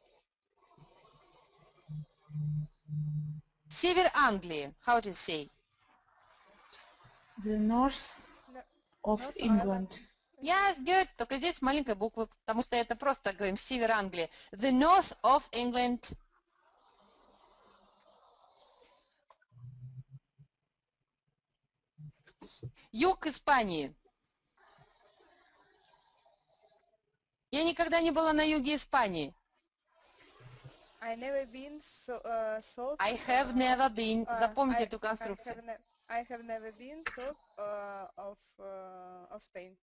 Север Англии, how to say? The North of North England. Yes, good. Только здесь маленькая буква, потому что это просто, говорим, север Англии. The north of England. Юг Испании. Я никогда не была на юге Испании. I never been so, uh, south. I have never been. uh, Запомните I- эту I конструкцию. have, ne- I have never been south uh, of uh, of Spain.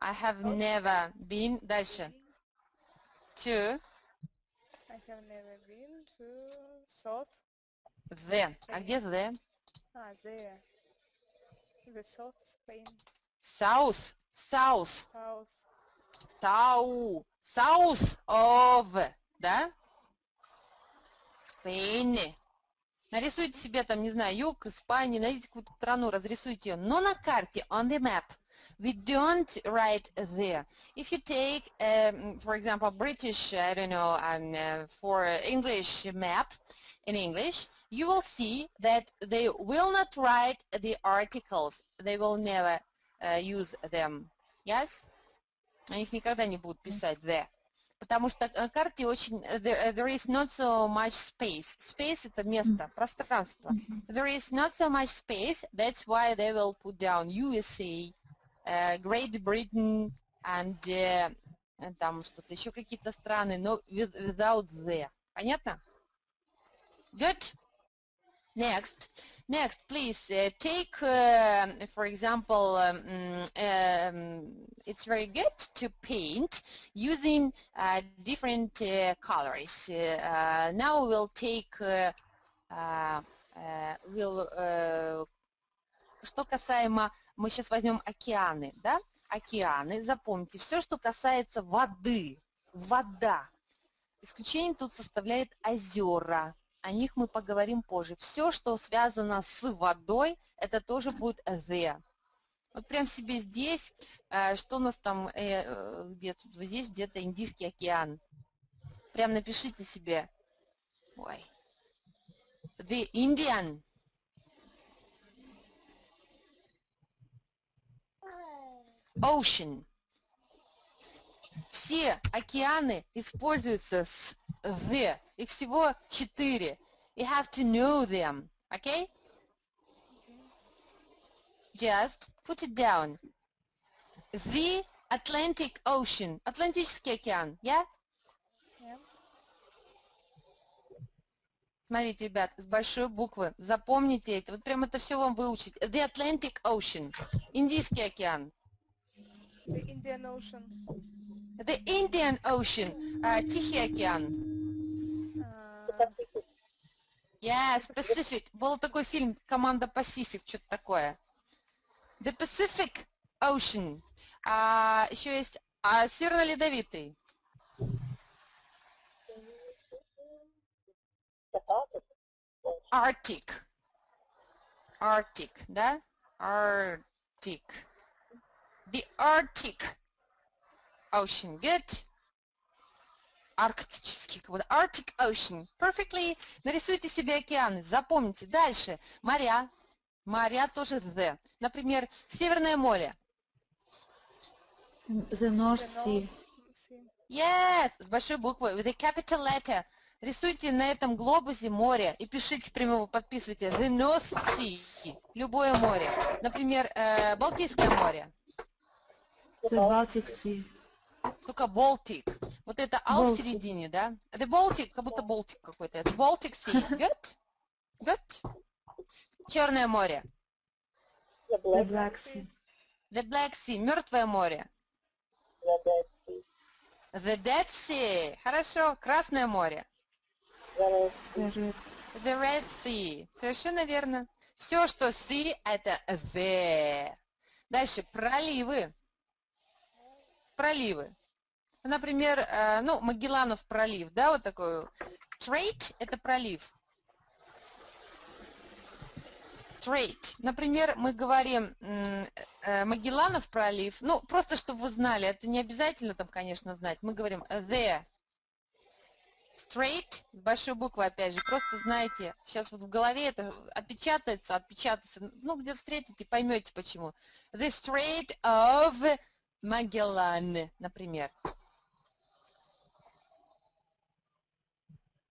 I have never been. Дальше. To I have never been to south. the. А где the? Ah, there. The south Spain. South. South. South. Тау. South of. Да? Spain. Нарисуйте себе там, не знаю, юг, Испании, найдите какую-то страну, разрисуйте ее. Но на карте, on the map, we don't write there. If you take, um, for example, British, I don't know, um, uh, for English map, in English, you will see that they will not write the articles. They will never uh, use them. Yes? Они их никогда не будут писать there. Потому что на карте очень... э, There, there is not so much space. Space – это место, пространство. There is not so much space. That's why they will put down USA, uh, Great Britain, and uh, там что-то еще какие-то страны, но with, without the. Понятно? Good. Next, next, please uh, take, uh, for example, um, mm, um, it's very good to paint using uh, different uh, colors. Uh, uh, now we'll take, uh, uh, uh, we'll, uh, что касаемо, мы сейчас возьмем океаны, да? Океаны, запомните, все, что касается воды, вода. Исключение тут составляет озера. О них мы поговорим позже. Все, что связано с водой, это тоже будет there. Вот прям себе здесь, э, что у нас там, э, э, где-то, здесь где-то Индийский океан. Прям напишите себе. Ой. The Indian. Ocean. Все океаны используются с the. Их всего четыре. You have to know them. Okay? Just put it down. The Atlantic Ocean. Атлантический океан. Yeah? Yeah. Смотрите, ребят, с большой буквы. Запомните это. Вот прям это все вам выучить. The Atlantic Ocean. Индийский океан. The Indian Ocean. The Indian Ocean. а, Тихий океан. Uh, Yes, Pacific. Был такой фильм «Команда Pacific», что-то такое. The Pacific Ocean. А, еще есть а, Северно-Ледовитый. Arctic. Arctic, да? Arctic. The Arctic Ocean. Good. Арктический какой-то. Arctic Ocean. Perfectly. Нарисуйте себе океаны. Запомните. Дальше. Моря. Моря тоже the. Например, Северное море. The North Sea. Yes, с большой буквы, with a capital letter. Рисуйте на этом глобусе море и пишите прямо подписывайте. The North Sea. Любое море. Например, э, Балтийское море. The Baltic Sea. Только Baltic. Вот это А в середине, да? The Baltic, как будто Baltic какой-то. Это Baltic Sea. Good? Good? Черное море. The The Black Black Sea. The Black Sea. Мертвое море. the Dead Sea, The Dead Sea. Хорошо. Красное море. Red The Red Sea. Совершенно верно. Все, что sea, это the. Дальше проливы. Проливы. Например, э, ну, Магелланов пролив, да, вот такой. Strait – это пролив. Strait. Например, мы говорим э, Магелланов пролив. Ну, просто чтобы вы знали, это не обязательно там, конечно, знать. Мы говорим the Straight, с большой буквы, опять же, просто знаете, сейчас вот в голове это опечатается, отпечатается, ну, где встретите, поймете почему. The Strait of Магеллан, например.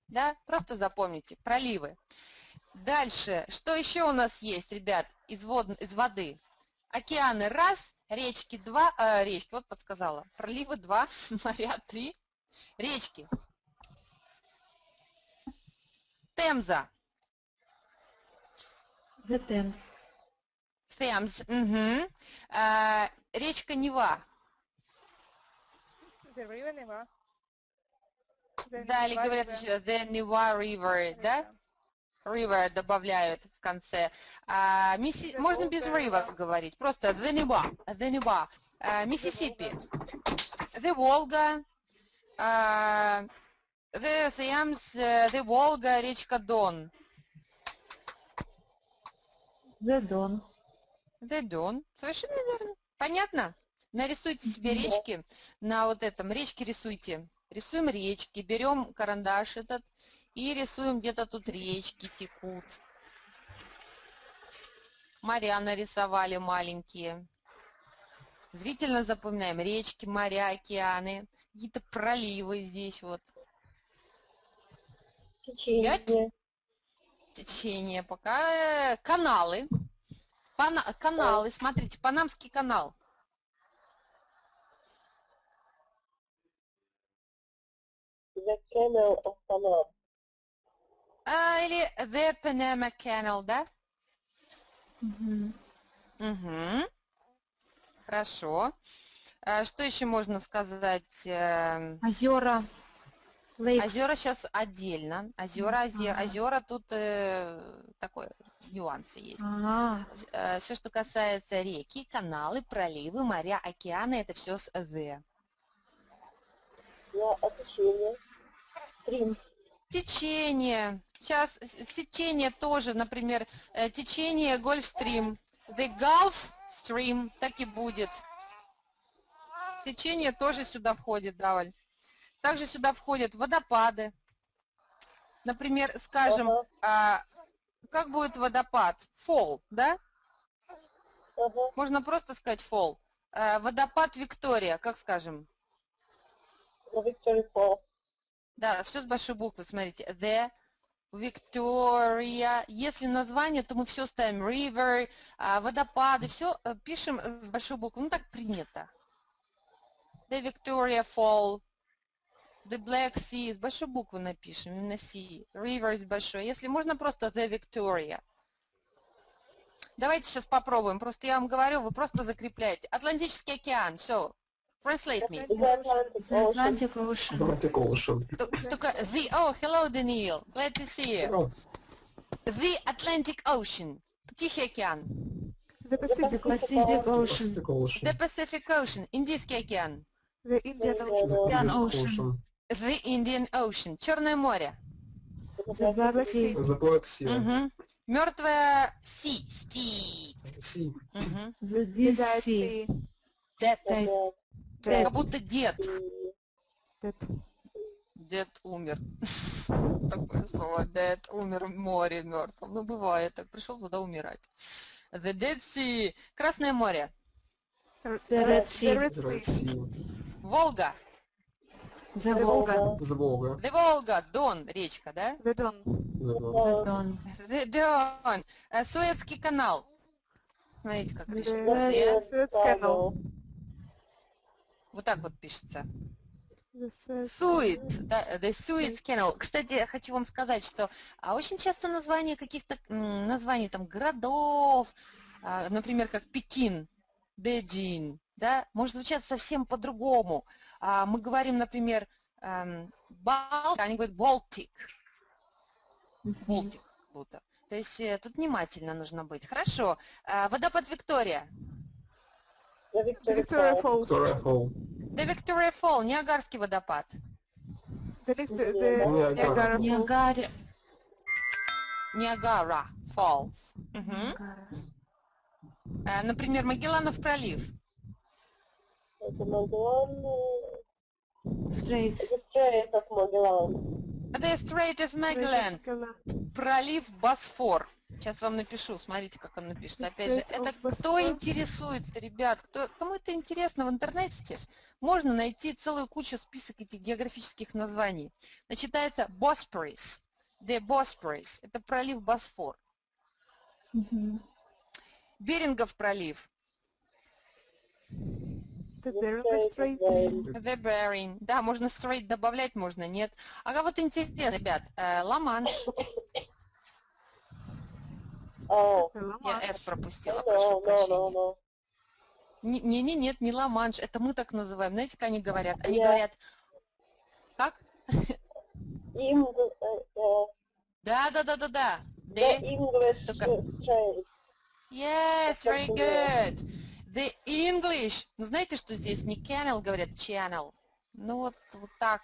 Да, просто запомните, проливы. Дальше, что еще у нас есть, ребят, из, вод, из воды? Океаны раз, речки два, э, речки, вот подсказала, проливы два, (laughs) моря три, речки. Темза, The Thames. Темз, угу. А, речка Нева, The river Neva. The да, или говорят River. еще The Neva River, да? River. River добавляют в конце. А, Мисси- The Можно без Volga. river говорить, просто the Neva, the Neva. А, Миссисипи, the Волга, а, the Thames, the Волга, речка Дон, The Don. The Don. Совершенно верно. Понятно? Нарисуйте себе речки на вот этом, речки рисуйте. Рисуем речки, берем карандаш этот и рисуем где-то тут речки текут. Моря нарисовали маленькие. Зрительно запоминаем речки, моря, океаны, какие-то проливы здесь вот, Течение. течение пока, каналы, Пана- каналы, смотрите, Панамский канал. The canal of Panama. А, или The Panama Canal, да? Мгм. Угу. Хорошо. А, Что еще можно сказать? Эм, Озера. Lakes. Озера сейчас отдельно. Озера, озе- Ага. озера тут э, такой нюансы есть. А, все, что касается реки, каналы, проливы, моря, океаны, это все с the. Я а течение. Стрим. Течение. Сейчас течение тоже, например, э, течение Гольфстрим. The Gulf Stream, так и будет. Течение тоже сюда входит, Даваль. Также сюда входят водопады. Например, скажем, Ага. а, как будет водопад? Fall, да? Ага. Можно просто сказать fall. А, водопад Виктория, как скажем? Victory Falls. Да, все с большой буквы, смотрите. The Victoria. Если название, то мы все ставим river, а, водопады, все пишем с большой буквы. Ну, так принято. The Victoria Fall. The Black Sea. С большой буквы напишем, именно Sea. River с большой. Если можно, просто The Victoria. Давайте сейчас попробуем. Просто я вам говорю, вы просто закрепляете. Атлантический океан. Все. Translate me. The Atlantic Ocean. Atlantic Ocean. Только the... Oh, hello, Daniel. Glad to see you. Oh, The Atlantic Ocean. Тихий океан. The Pacific. Pacific Ocean. Pacific Ocean. The Pacific Ocean. Индийский океан. The Ocean. Indian Ocean. The Indian Ocean. Черное море. The Black Sea. The Black Sea. Мгм. Мертвая. Sea. Sea. Мгм. The Dead Dead. Dead. Dead. Как будто дед. Dead. Дед умер. Такое слово. Дед умер в море мертвом. Ну, бывает так. Пришел туда умирать. The Dead Sea. Красное море. The The Red Sea. The Red. Sea. Волга. The Volga. The Volga. The Волга. Дон. Речка, да? The Don. The Don. The Don. The Don. Э, Суэцкий канал. Смотрите, как The пишется. The Suez Canal. Вот так вот пишется. Суит, да, the Suez Canal. Кстати, я хочу вам сказать, что а, очень часто названия каких-то, названий там городов, а, например, как Пекин, Beijing, да, может звучать совсем по-другому. А, мы говорим, например, эм, Балтик, они говорят Baltic, Baltic, будто. То есть э, тут внимательно нужно быть. Хорошо. А, водопад Виктория. Victoria Fall. The Victoria Fall, Ниагарский водопад. Niagara. Niagara. Мгм. Э, Например, Магелланов пролив. Это Магеллан. э, Strait. Of Magellan. The Strait of Magellan. Пролив Босфор. Сейчас вам напишу, смотрите, как он напишется. Опять же, это кто интересуется, ребят, кто, кому это интересно в интернете, можно найти целую кучу список этих географических названий. Начитается Bosporus, the Bosporus, это пролив Босфор. Берингов пролив, The Bering Strait. the Bering, да, можно строить, добавлять, можно нет. Ага, вот интересно, ребят, э, Ла-Манш, Oh, (laughs) я. S пропустила, no, прошу no, no, прощения. Не, не, не, нет, не Ла-Манш, это мы так называем. Знаете, как они говорят? Они говорят, как? Eng- uh, uh, Да, да, да, да, да. the English yes, very good. The English. Ну, знаете, что здесь не canal, говорят channel. Ну, вот, вот так.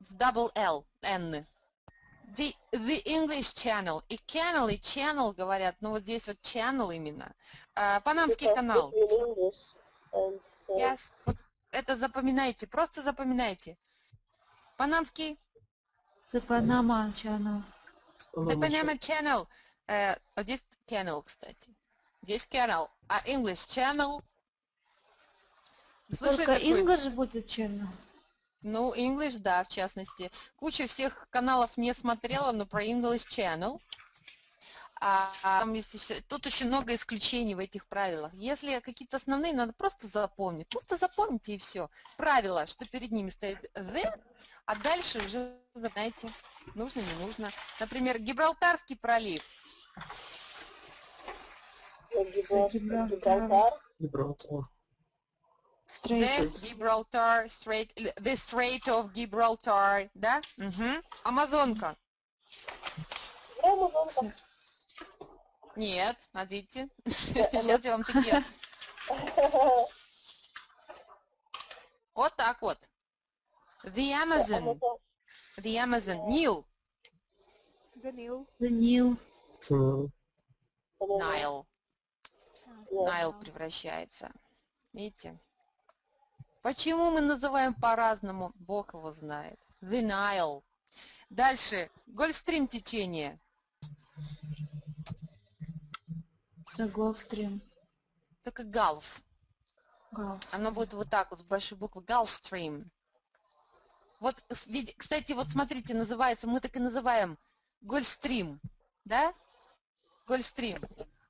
С double L, N. The, the English channel. И canal, и channel говорят. Ну, вот здесь вот channel именно. А, Панамский Because канал. English and, uh, Yes. Вот это запоминайте, просто запоминайте. Панамский The Panama Channel. The Panama Channel. Э, вот здесь Channel, кстати. Здесь Channel. А English Channel. Слышали Только такой? English будет channel. Ну, English, да, в частности. Кучу всех каналов не смотрела, но про English Channel. А, а там есть еще, тут очень много исключений в этих правилах. Если какие-то основные, надо просто запомнить. Просто запомните и все. Правило, что перед ними стоит the, а дальше уже знаете, нужно, не нужно. Например, Гибралтарский пролив. Гибралтар. Гибралтар. Гибралтар. Strait. The Gibraltar Strait, the Strait of Gibraltar, да? Мгм. Амазонка. Амазонка. Нет, смотрите. (laughs) Сейчас я вам такие. (laughs) Вот так вот. The Amazon. The Amazon. Нил. The Nile. The Nile. Nile. Найл превращается. Видите? Почему мы называем по-разному? Бог его знает. The Nile. Дальше. Гольфстрим течение. The Gulf Stream. Только Галф. Gulf. Оно будет вот так вот, с большой буквы Gulfstream. Вот, види- кстати, вот смотрите, называется, мы так и называем Гольфстрим, да? Гольфстрим.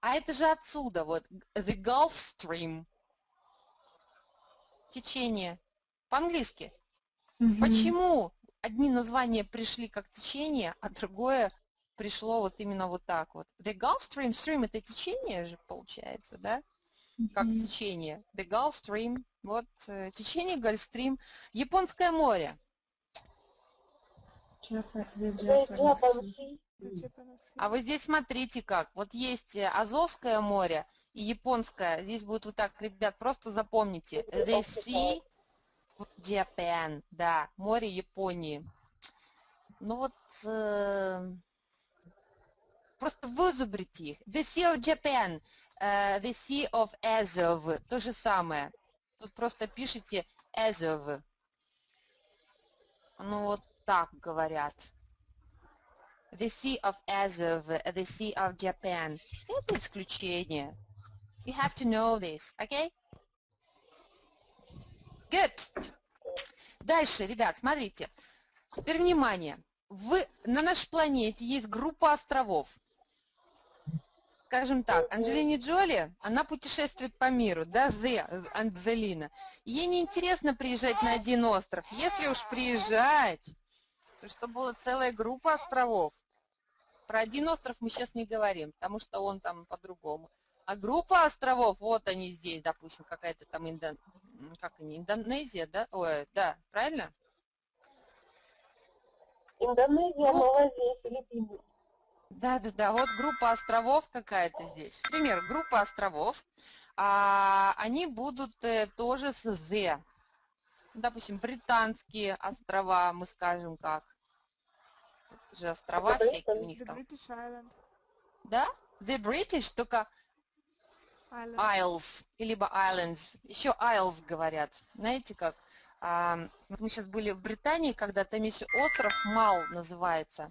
А это же отсюда, вот, the Gulf Stream. Течение. По-английски. Мгм. Почему одни названия пришли как течение, а другое пришло вот именно вот так вот? The Gulf Stream, stream это течение же получается, да? как Мгм. течение. The Gulf Stream, вот э, течение Гольфстрим. Японское море. The Japanese А вы здесь смотрите как. Вот есть э, Азовское море и Японское. Здесь будет вот так, ребят, просто запомните. The Sea Japan. Да, море Японии. Ну вот, э, просто вызубрите их. The Sea of Japan. э, the Sea of Azov. То же самое. Тут просто пишите Azov. Ну вот так говорят. The Sea of Azov, the Sea of Japan. Это исключение. You have to know this, okay? Good. Дальше, ребят, смотрите. Теперь внимание. В, на нашей планете есть группа островов. Скажем так, Анджелине Джоли, она путешествует по миру, да, Зе, Анджелина. Ей не интересно приезжать на один остров. Если уж приезжать, то чтобы была целая группа островов. Про один остров мы сейчас не говорим, потому что он там по-другому. А группа островов, вот они здесь, допустим, какая-то там Индон... как они, Индонезия, да? Ой, да, правильно? Индонезия. Малайзия, Филиппины. Да, да, да. Вот группа островов какая-то здесь. Пример, группа островов. А, они будут э, тоже с «the». Допустим, британские острова, мы скажем как. Же острова Это всякие у них The там. British Island. Да? The British, только Island. Isles, либо Islands. Еще Isles говорят. Знаете как? А, мы сейчас были в Британии, когда там есть остров Мал называется.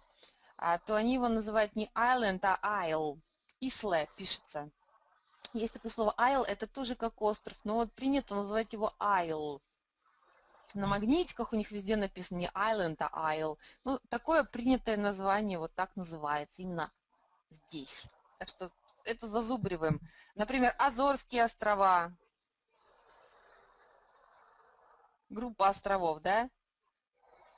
а, то они его называют не island, а isle. Исле пишется. Есть такое слово isle, это тоже как остров, но вот принято называть его isle. На магнитиках у них везде написано не island, а isle. Ну, такое принятое название вот так называется, именно здесь. Так что это зазубриваем. Например, Азорские острова. Группа островов, да?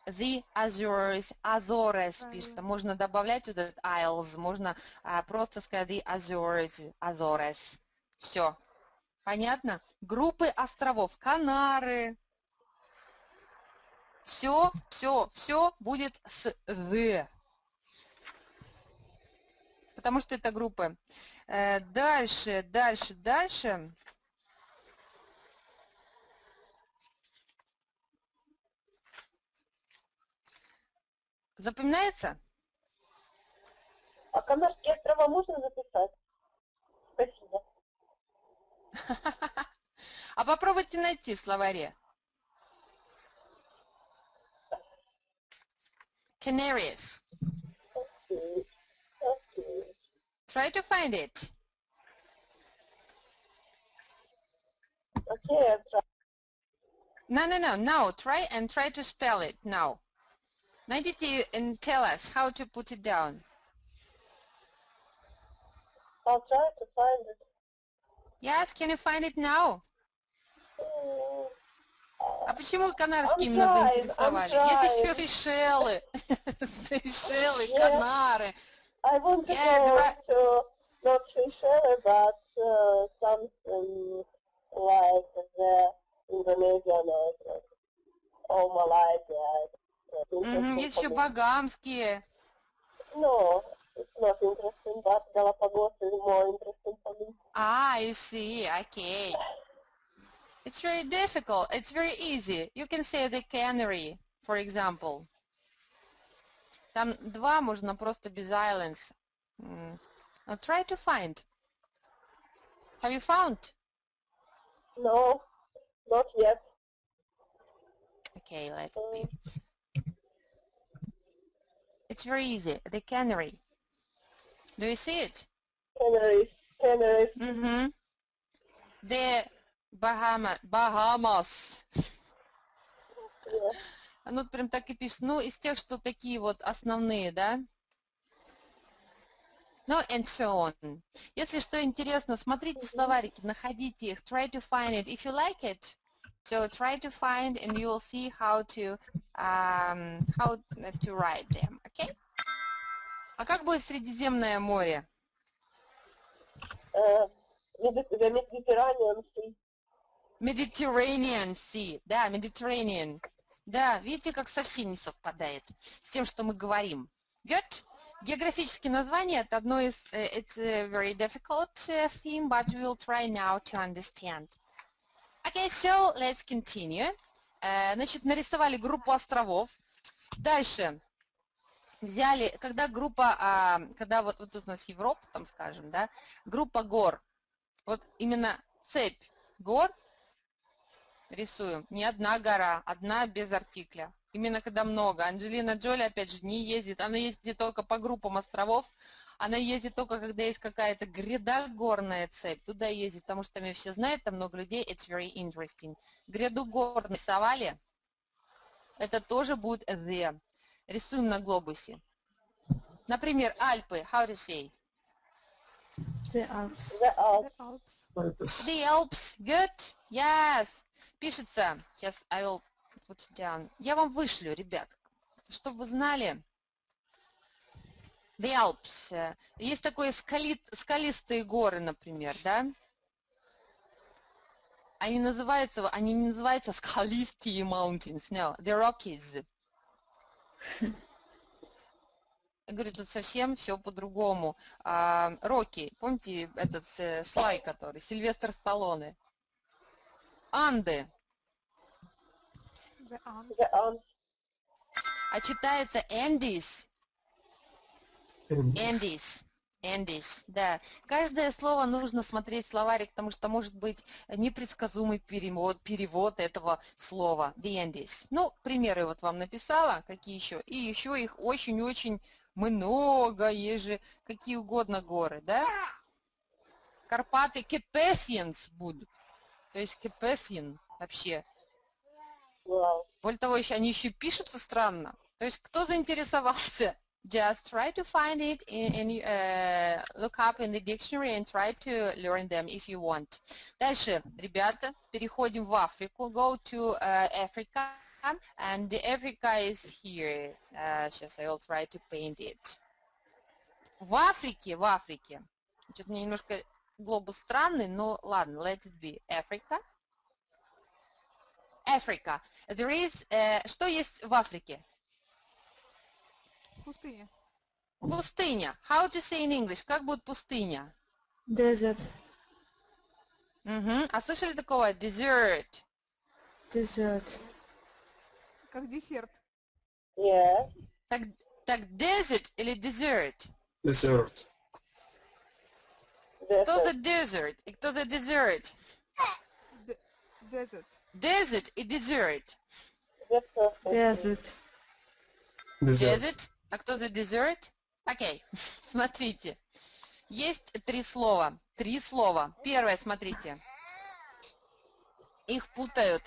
The Azores, Azores пишется. Можно добавлять вот этот Isles, можно а, просто сказать The Azores, Azores. Все. Понятно? Группы островов. Канары. Все, все, все будет с the. Потому что это группы. Э, Дальше, дальше, дальше. Запоминается? А Канарские острова можно записать? Спасибо. (laughs) А попробуйте найти в словаре. Canaries. Окей. Окей. Try to find it. Окей, я try. No, no, no, no. Try and try to spell it now. Найдите and tell us how to put it down. I'll try to find it. Yes, can you find it now? Mm, А почему канарские I'm именно trying, заинтересовали? Еще trying. Сейшелы. Сейшелы. Канары. I want to Yeah, go right- to not Seychelles, but uh, something like the Indonesian. Or Malaysia. Interesting Есть еще. Багамские. No, it's not interesting, but Galapagos is more interesting for me. Ah, you see, okay. It's very difficult. It's very easy. You can say the canary, for example. Там два можно просто без islands. М. Now try to find. Have you found? No, not yet. Okay, let it be. It's very easy. The canary. Do you see it? Canaries, Canaries. Mm-hmm. The Bahama, Bahamas. Yeah. Оно прям так и пишет. Ну, из тех, что такие вот основные, да? Ну, and so on. Если что интересно, смотрите словарики, находите их. Try to find it. If you like it, so try to find and you will see how to, um, how to write them. Okay? А как будет Средиземное море? Uh, Mediterranean Sea. Mediterranean Sea. Да, Mediterranean. Да, видите, как совсем не совпадает с тем, что мы говорим. Good? Географические названия это одно из... э, It's a very difficult uh, theme, but we will try now to understand. Okay, so let's continue. Э, Значит, нарисовали группу островов. Дальше взяли, когда группа, а, когда вот, вот тут у нас Европа, там скажем, да, группа гор, вот именно цепь гор рисуем. Не одна гора, одна без артикля. Именно когда много. Анджелина Джоли, опять же, не ездит. Она ездит только по группам островов. Она ездит только, когда есть какая-то гряда горная цепь. Туда ездит, потому что там ее все знают, там много людей. It's very interesting. Гряду гор нарисовали. Это тоже будет the. Рисуем на глобусе. Например, Альпы. How to say? The Alps. The Alps. The Alps. Alpes. The Alps. Good? Yes. Пишется. Сейчас I will put down. Я вам вышлю, ребят, чтобы вы знали. The Alps. Есть такое скалит, скалистые горы, например, да? Они называются, они не называются скалистые mountains, no, the Rockies. Я говорю, тут совсем все по-другому. А, Рокки, помните этот э, слай, который, Сильвестр Сталлоне? Анды, The Alps. а читается Эндис, Andes. Эндис, Эндис, да. Каждое слово нужно смотреть в словарик, потому что может быть непредсказуемый перевод, перевод этого слова, the Andes. Ну, примеры вот вам написала, какие еще, и еще их очень-очень много, есть же какие угодно горы, да? Карпаты Кепесьенс будут. То есть Кепесьен вообще. Более того, еще, они еще пишутся странно. То есть кто заинтересовался, (laughs) just try to find it in, in uh, look up in the dictionary and try to learn them if you want. Дальше, ребята, переходим в Африку. Go to uh, Africa. And Africa is here. Uh, сейчас I will try to paint it. В Африке, в Африке. Что-то мне немножко глобус странный, но ладно, let it be. Africa. Africa. There is, э, что есть в Африке? Пустыня. Пустыня. How to say in English? Как будет пустыня? Desert. Мгм. А слышали такого? Desert. Desert. Как десерт. Нет. Так, так desert или desert? Dessert. Кто Desert. за desert и кто за desert? Д- Desert. Desert и desert. Desert. Desert. Dessert. А кто за dessert? Окей. (laughs) Смотрите. Есть три слова. Три слова. Первое, смотрите. Их путают.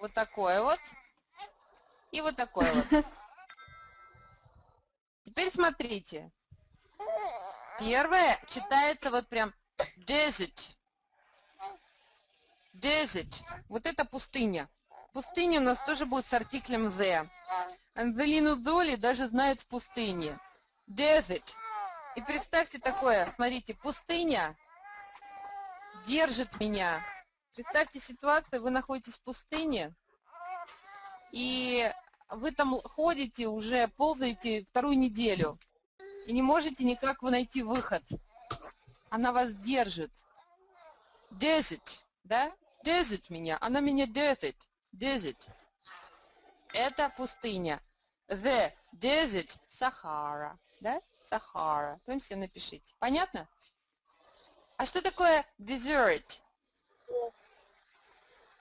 Вот такое вот. И вот такое вот. (laughs) Теперь смотрите. Первое читается вот прям desert. Desert. Вот это пустыня. Пустыня у нас тоже будет с артиклем the. Анзелину Доли даже знают в пустыне. Desert. И представьте такое, смотрите, пустыня держит меня. Представьте ситуацию, вы находитесь в пустыне, и вы там ходите уже, ползаете вторую неделю, и не можете никак вы найти выход. Она вас держит. Desert, да? Desert меня, она меня desert. Desert. Это пустыня. The desert Sahara. Да? Sahara. Прям все напишите. Понятно? А что такое desert?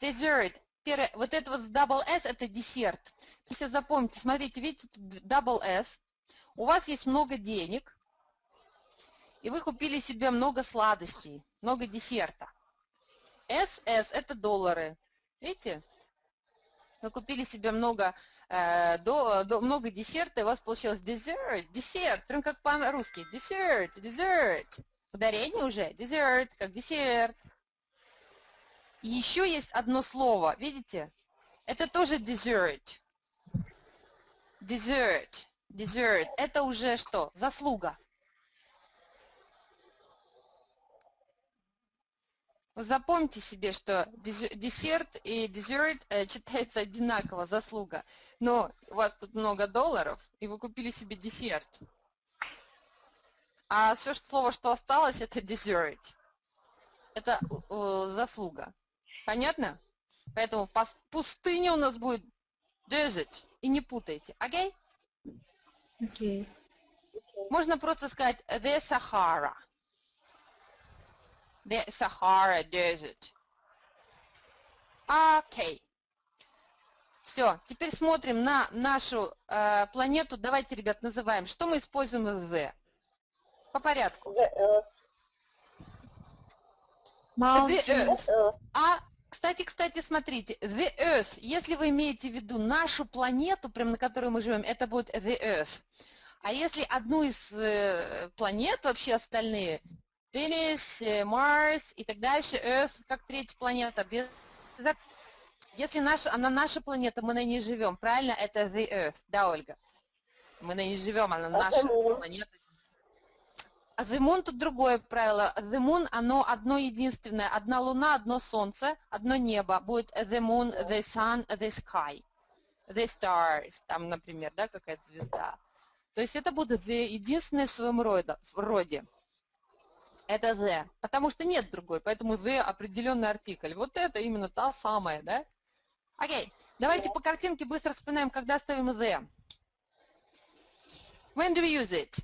Dessert. Первое, вот это вот с double S это десерт. Все запомните, смотрите, видите, тут double S. У вас есть много денег, и вы купили себе много сладостей, много десерта. SS это доллары. Видите? Вы купили себе много, э, до, до- много десерта, и у вас получилось dessert, десерт, прям как по-русски. Dessert, dessert. Ударение уже, dessert, как десерт. И еще есть одно слово, видите? Это тоже dessert. Dessert, dessert. Это уже что? Заслуга. Запомните себе, что десерт и dessert э, читается одинаково, заслуга. Но у вас тут много долларов, и вы купили себе десерт. А все слово, что осталось, это dessert. Это э, заслуга. Понятно? Поэтому пустыня у нас будет desert. И не путайте. Окей? Okay. Можно просто сказать the Sahara. The Sahara Desert. Окей. Все, теперь смотрим на нашу э, планету. Давайте, ребят, называем. Что мы используем из the? По порядку. The Earth. The. Earth. А, кстати, кстати, смотрите, the Earth, если вы имеете в виду нашу планету, прям на которой мы живем, это будет the Earth. А если одну из э, планет, вообще остальные, Venus, э, Mars и так дальше, Earth как третья планета, если наша, она наша планета, мы на ней живем, правильно? Это the Earth, да, Ольга? Мы на ней живем, она наша планета. А The Moon тут другое правило. The Moon, оно одно единственное. Одна луна, одно солнце, одно небо. Будет The Moon, The Sun, The Sky. The Stars, там, например, да, какая-то звезда. То есть это будет The единственное в своем роде. Это The. Потому что нет другой, поэтому The определенный артикль. Вот это именно та самая, да? Окей, давайте по картинке быстро вспоминаем, когда ставим The. When do we use it?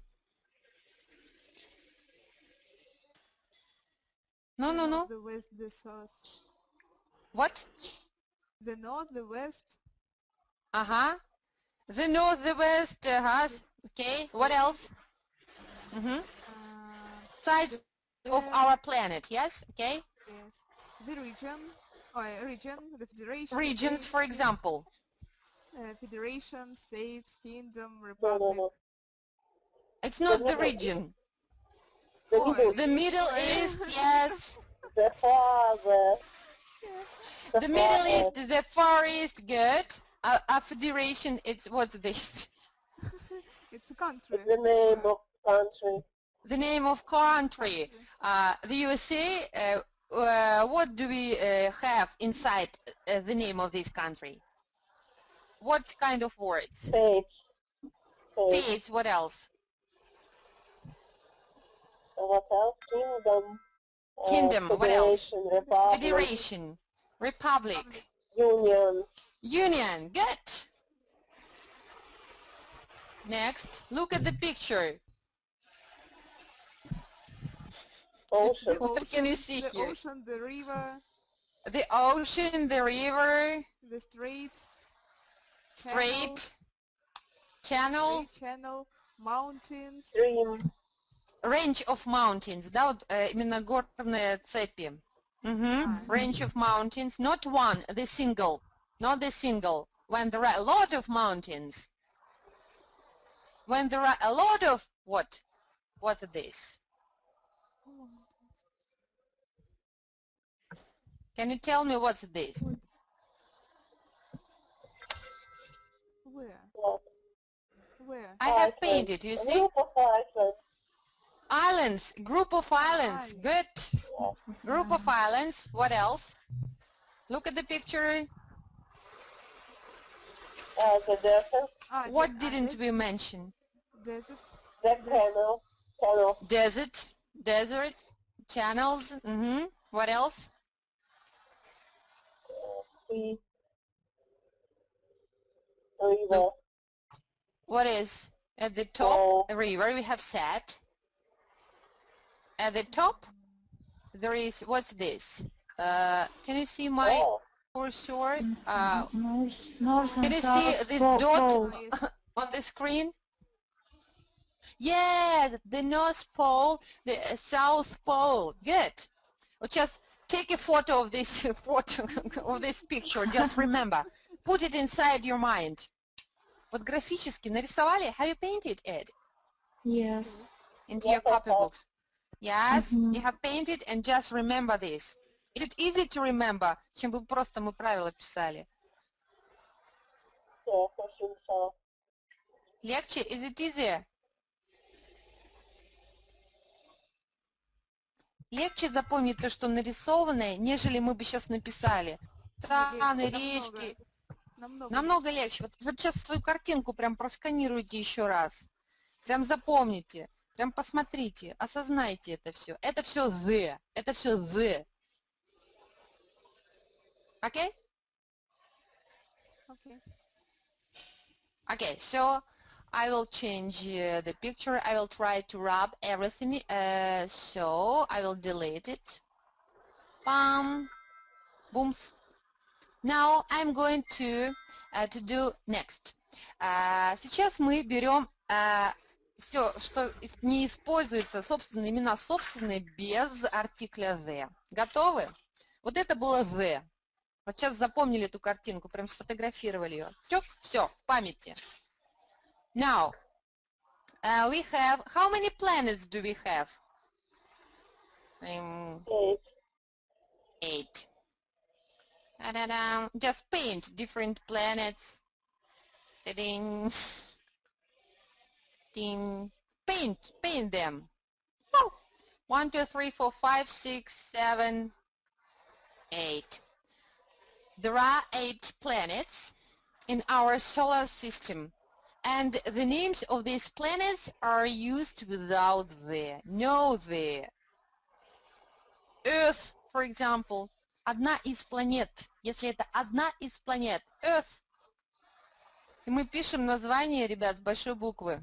Ну, ну, ну. The west, the south. What? The north, the west. Ага. The north, the west, ага. Okay, what else? Mhm. Uh, Sides of our planet, yes? Okay. yes. The region, or region, the federation. Regions, states, for example. Uh, federation, states, kingdom, No, no, republic. no. It's not the region. The Oh, middle, The Middle East, (laughs) yes. the far west, the, The Middle west. East, the Far East, good. A, a federation, it's what's this? (laughs) It's a country. It's the name of country. The name of country. Uh, the USA, uh, uh, what do we uh, have inside uh, the name of this country? What kind of words? States. States. States, what else? What else? Kingdom. uh, Kingdom, what else? Federation, Republic, Federation, Republic, Union. Union, good. Next, look at the picture. Ocean. What can you see the here? ocean, the river, The ocean, the river, the strait, strait, channel, strait, channel, mountains, Stream. range of mountains, да, вот э, именно горные цепи. Мгм. А. Range of mountains, not one, the single, not the single. When there are a lot of mountains, when there are a lot of what? What's this? Can you tell me what's this? where, where? I have painted, you see? Islands. Islands, group of islands, Islands. good. Group of islands, what else? Look at the picture. Uh, the desert. Ah, What the- ah, didn't we mention? Desert, The Des- canal. Canal. Desert, desert, channels, hmm What else? Sea. River. What is at the top? Oh. A river we have set. At the top, there is, what's this? Uh, can you see my Oh. cursor uh, North, north Can you see this po- dot? pole. yes, (laughs) on the screen? Yes, the North Pole, the uh, South Pole. Good. Well, just take a photo of this (laughs) photo of (laughs) this picture. Just remember, put it inside your mind. Вот графически нарисовали. Have you painted it Yes. into Yes, your I have. copybooks? Yes, Mhm. you have painted, and just remember this. Is it easy to remember, чем бы просто мы правила писали? Yes, I think so. Легче? Is it easier? Легче запомнить то, что нарисованное, нежели мы бы сейчас написали. Страны, речки. намного. Намного легче. Вот, вот сейчас свою картинку прям просканируйте еще раз. Прям запомните. Прям посмотрите, осознайте это все. Это все the. Это все the. Окей? Okay. Okay, so I will change uh, the picture. I will try to wrap everything. Uh, so I will delete it. Bam. Booms. Now I'm going to, uh, to do next. Uh, сейчас мы берем все, что не используется, собственные имена собственные без артикля the. Готовы? Вот это было the. Вот сейчас запомнили эту картинку, прям сфотографировали ее. Все, все, в памяти. Now, uh, we have, how many planets do we have? Um, Eight. eight. Ta-da-da. Just paint different planets. Ta-ding. (laughs) Ding. Paint, paint them. Oh. One, two, three, four, five, six, seven, eight. There are eight planets in our solar system. And the names of these planets are used without the, no the. Earth, for example, одна из планет. Если это одна из планет, Earth. И мы пишем название, ребят, с большой буквы.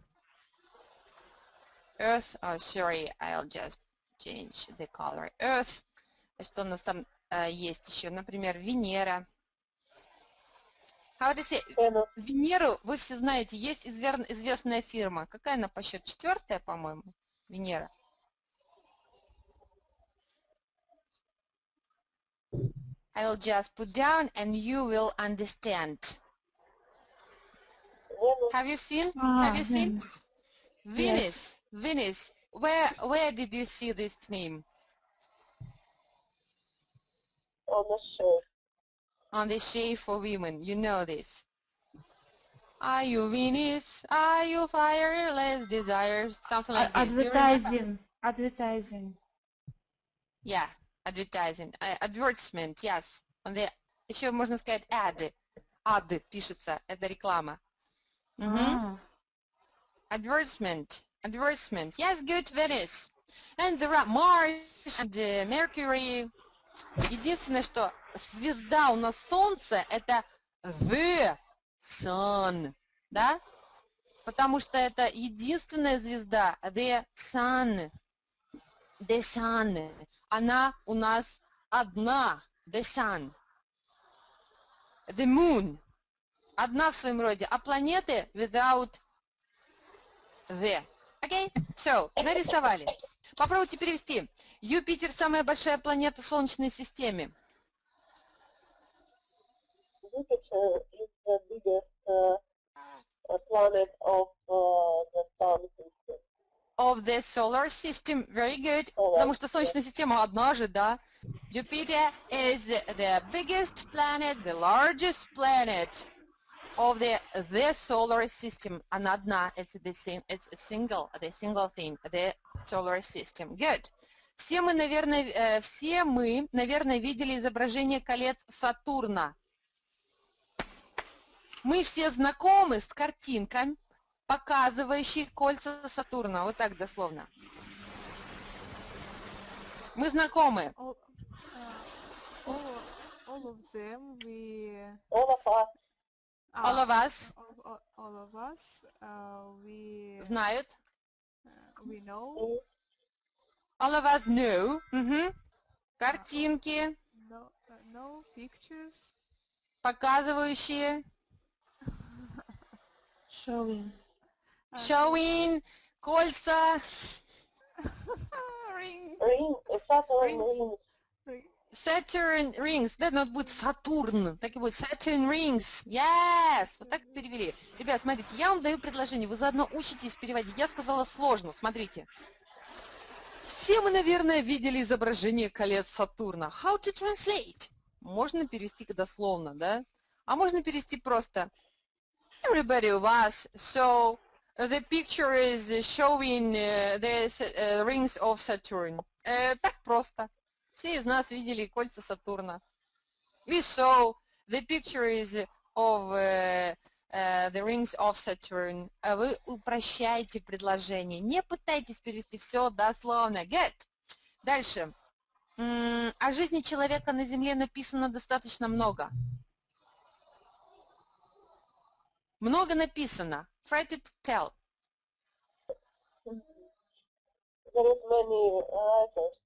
Earth, oh, sorry, I'll just change the color. Earth. Что у нас там э, есть еще? Например, Венера. How to say? Венеру вы все знаете, есть извер- известная фирма. Какая она по счету? Четвертая, по-моему, Венера. I will just put down and you will understand. Venus. Have you seen? Ah, Have you seen? Venus. Venus. Venus. Where where did you see this name? On the shape. On the shape for women. You know this. Are you Venus? Are you fireless desires? Something like A- this. Do you remember? Advertising. Advertising. Yeah, advertising. Uh, advertisement, yes. On the, еще можно сказать ad. Ad пишется, это реклама. Мгм. Ah. Advertisement. Advertisement. Yes, good, Venice. And there are Mars and uh, Mercury. Единственное, что звезда у нас Солнце, это the sun, да? Потому что это единственная звезда, the sun. The sun. Она у нас одна, the sun. The moon. Одна в своем роде. А планеты without the. Окей? So, нарисовали. Попробуйте перевести. Юпитер самая большая планета в Солнечной системе. Jupiter is the biggest uh, uh, planet of uh, the sun system. Of the solar system. Very good. Alright, Потому что Солнечная система одна же, да? Jupiter is the biggest planet, the largest planet of the, the solar system. Она одна. It's the sing, it's a single, the single thing, the solar system. Good. Все мы, наверное, э, все мы, наверное, видели изображение колец Сатурна. Мы все знакомы с картинкой, показывающей кольца Сатурна. Вот так дословно. Мы знакомы. All, uh, all, all of them, we, All of us All of us all, of us, uh, we, знают. uh, we know, All of us know. Картинки, uh, know pictures, показывающие, Showing. uh, showing, кольца, ring, ring, Saturn Rings. rings. ring. Saturn rings. Да, надо будет Сатурн. Так и будет. Saturn rings. Yes. Вот так перевели. Ребят, смотрите, я вам даю предложение. Вы заодно учитесь переводить. Я сказала сложно. Смотрите. Все мы, наверное, видели изображение колец Сатурна. How to translate? Можно перевести дословно, да? А можно перевести просто Everybody of us. So uh, the picture is showing uh, the uh, rings of Saturn. Так просто. Все из нас видели кольца Сатурна. We saw the picture is of uh, uh, the rings of Saturn. А Вы упрощаете предложение. Не пытайтесь перевести все дословно. Good. Дальше. О жизни человека на Земле написано достаточно много. Много написано. Try to tell. There is many writers.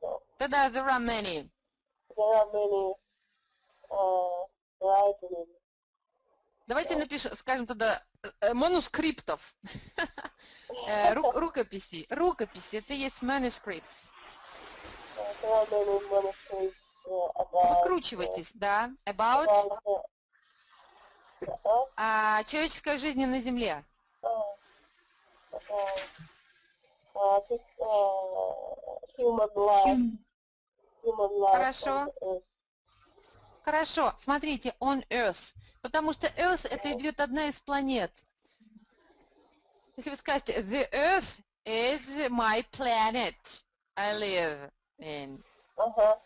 So Тогда there are many. there are many uh, writers. Давайте напишем, скажем тогда, э, э, манускриптов. Э, ру- Рукописи. Рукописи. Это есть manuscripts. Uh, uh, Выкручивайтесь, да. About human life. Hum- Human life. Хорошо. Хорошо, смотрите, on Earth. Потому что Earth это идет одна из планет. Если вы скажете, the Earth is my planet I live in. Uh-huh.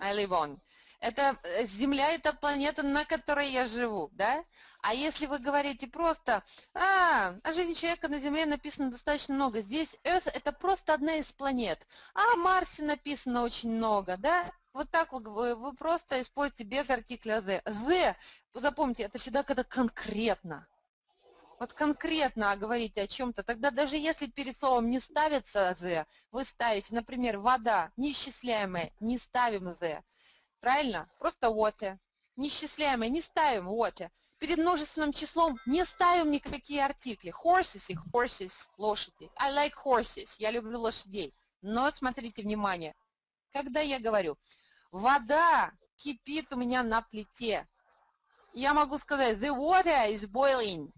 I live on. Это э, Земля, это планета, на которой я живу, да? А если вы говорите просто, а, о жизни человека на Земле написано достаточно много, здесь Earth это просто одна из планет, а о Марсе написано очень много, да? Вот так вы, вы, просто используете без артикля the. The, запомните, это всегда когда конкретно. Вот конкретно говорите о чем-то, тогда даже если перед словом не ставится the, вы ставите, например, вода, неисчисляемая, не ставим the. Правильно? Просто water. Несчисляемое не ставим water. Перед множественным числом не ставим никакие артикли. Horses и horses – лошади. I like horses. Я люблю лошадей. Но смотрите, внимание. Когда я говорю, вода кипит у меня на плите, я могу сказать, the water is boiling.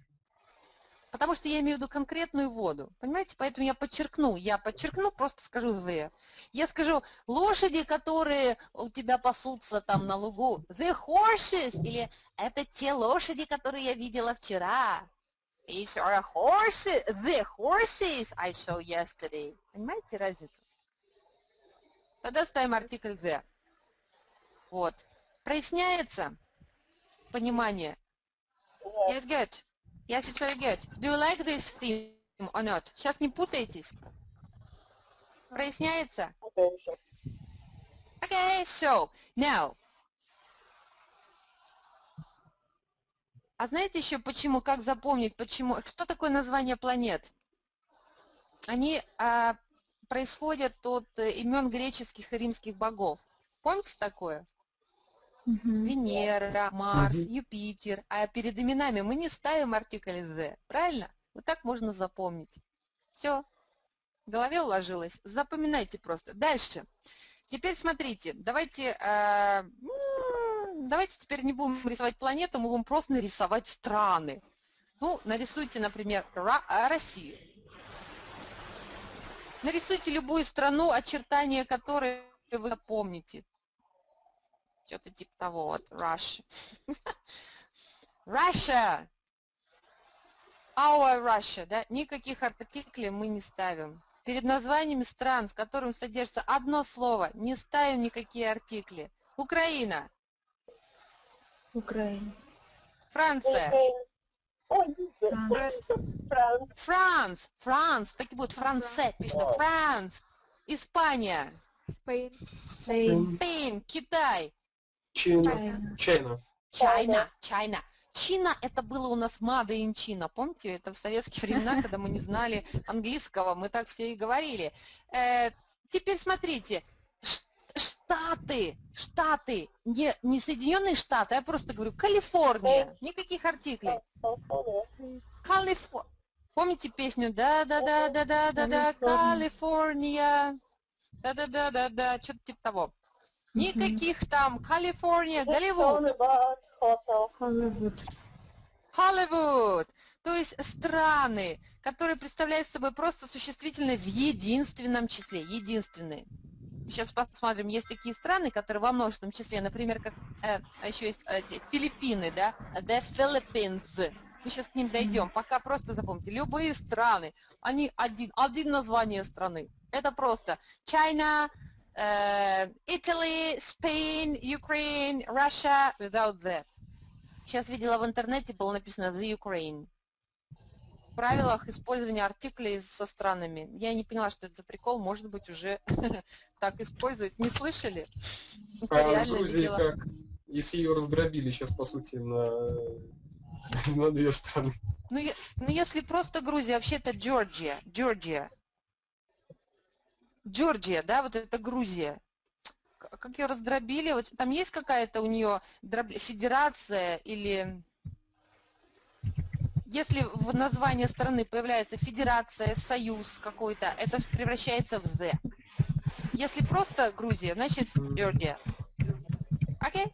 Потому что я имею в виду конкретную воду. Понимаете? Поэтому я подчеркну. Я подчеркну, просто скажу the. Я скажу, лошади, которые у тебя пасутся там на лугу. The horses. Или это те лошади, которые я видела вчера. These are horses. The horses I saw yesterday. Понимаете разницу? Тогда ставим артикль the. Вот. Проясняется понимание? Yes, good. Yes, it's very good. Do you like this theme or not? Сейчас не путайтесь. Проясняется? Potential. Okay, so, now. А знаете еще почему, как запомнить, почему, что такое название планет? Они а, происходят от э, имен греческих и римских богов. Помните такое? Мгм. Венера, Марс, Мгм. Юпитер. А перед именами мы не ставим артикль «the». Правильно? Вот так можно запомнить. Все. В голове уложилось. Запоминайте просто. Дальше. Теперь смотрите. Давайте, э, давайте теперь не будем рисовать планету, мы будем просто нарисовать страны. Ну, нарисуйте, например, а, Россию. Нарисуйте любую страну, очертания которой вы запомните. Что-то типа того, вот, Russia. (laughs) Russia! Our Russia, да? Никаких артиклей мы не ставим. Перед названиями стран, в котором содержится одно слово, не ставим никакие артикли. Украина, Украина. Франция, Jesus. France. France. Франц, Франц, так и будет, Франце, пишется, Франц, Испания, Spain. Spain, Китай, China. China. China. China, China. Чина это было у нас Made in China. Помните, это в советские (laughs) времена, когда мы не знали английского, мы так все и говорили. Э, теперь смотрите, Штаты, Штаты, не, не Соединенные Штаты, я просто говорю Калифорния, никаких артиклей. California. Калифор... Помните песню Да-да-да-да-да-да-да, Калифорния, да-да-да-да-да, что-то типа того. Никаких там Калифорния, Голливуд. Hollywood. Hollywood, то есть страны, которые представляют собой просто существительное в единственном числе, единственные. Сейчас посмотрим, есть такие страны, которые во множественном числе, например, как э, а еще есть э, эти Филиппины, да, the Philippines. Мы сейчас к ним дойдем. Пока просто запомните, любые страны, они один, один название страны. Это просто China, э, Italy, Spain, Ukraine, Russia, without the. Сейчас видела в интернете, было написано The Ukraine. В правилах использования артиклей со странами. Я не поняла, что это за прикол. Может быть, уже (laughs) так используют. Не слышали? А с Грузией как? Если ее раздробили сейчас, по сути, на, (laughs) на две страны. Ну, ну, если просто Грузия, вообще это Джорджия. Джорджия. Джорджия, да, вот это Грузия. Как ее раздробили? Вот там есть какая-то у нее федерация или... Если в названии страны появляется федерация, союз какой-то, это превращается в «the». Если просто Грузия, значит Джорджия. Окей?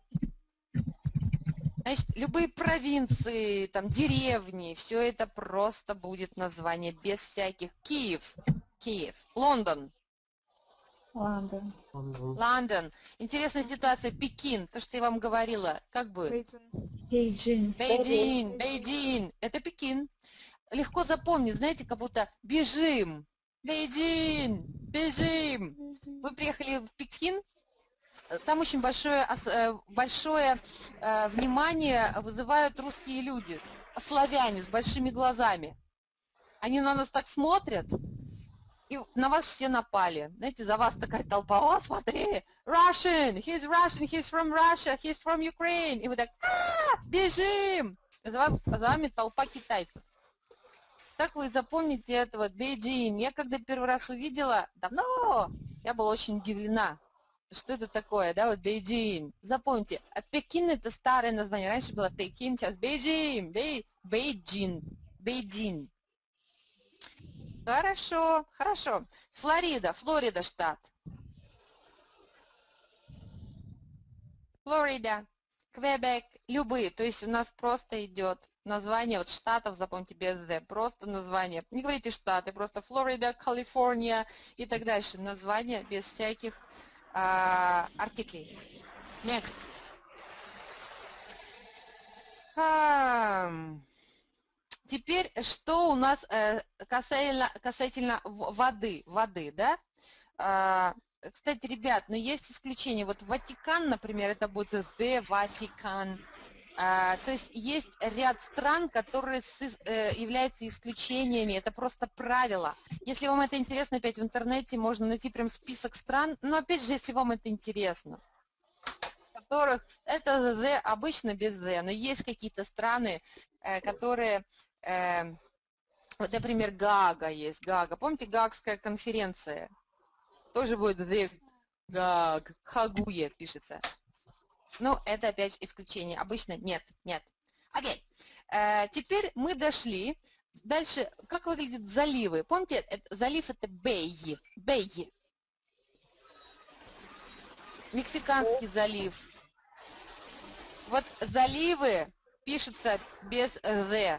Значит, любые провинции, там, деревни, все это просто будет название без всяких. Киев, Киев, Лондон, London. Лондон. Интересная ситуация, Пекин, то, что я вам говорила, как бы, Beijing. Бейджин, Бейджин, это Пекин. Легко запомнить, знаете, как будто бежим, Бейджин, бежим. Вы приехали в Пекин, там очень большое, э, большое э, внимание вызывают русские люди, славяне с большими глазами. Они на нас так смотрят, и на вас все напали. Знаете, за вас такая толпа, о, смотри, Russian, he's Russian, he's from Russia, he's from Ukraine. И вы так, «А, бежим! За, вас- за вами толпа китайцев. Так вы запомните это вот, Бейджин. Я когда первый раз увидела, давно, я была очень удивлена. что это такое, да, вот Бейджин. Запомните, а Пекин это старое название. Раньше было Пекин, сейчас Бейджин, Бей, Бейджин, Бейджин. Хорошо, хорошо. Флорида, Флорида штат. Флорида, Квебек, любые. То есть у нас просто идет название вот штатов, запомните, без «the», просто название. Не говорите штаты, просто Флорида, Калифорния и так дальше. Название без всяких а, артиклей. Next. Um, теперь, что у нас э, касательно, касательно воды, воды, да? А, кстати, ребят, но есть исключения. Вот Ватикан, например, это будет The Vatican. А, то есть есть ряд стран, которые э, являются исключениями, это просто правило. Если вам это интересно, опять в интернете можно найти прям список стран, но опять же, если вам это интересно, которых это the обычно без the, но есть какие-то страны, которые, э, вот, например, Гага есть, Гага. Помните Гагская конференция? Тоже будет the Гаг, Хагуе пишется. Ну, это опять исключение. Обычно нет, нет. Окей. Э, теперь мы дошли. Дальше, как выглядят заливы? Помните, залив это бей. Бей. Мексиканский залив. Вот заливы пишутся без «the».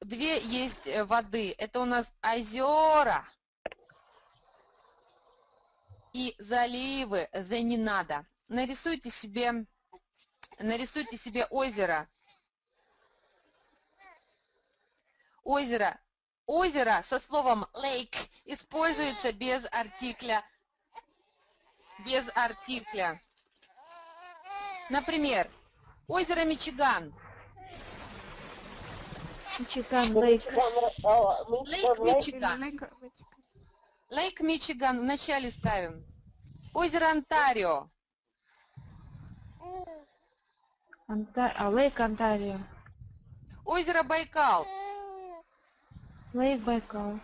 Две есть э, воды. Это у нас озера и заливы. «The» не надо. Нарисуйте себе нарисуйте себе озеро. Озеро. Озеро со словом lake используется без артикля. Без артикля. Например, озеро Мичиган. Мичиган, лейк. Лейк Мичиган. Лейк Мичиган вначале ставим. Озеро Онтарио. Онта... А, лейк Онтарио. Озеро Байкал. Лейк Байкал.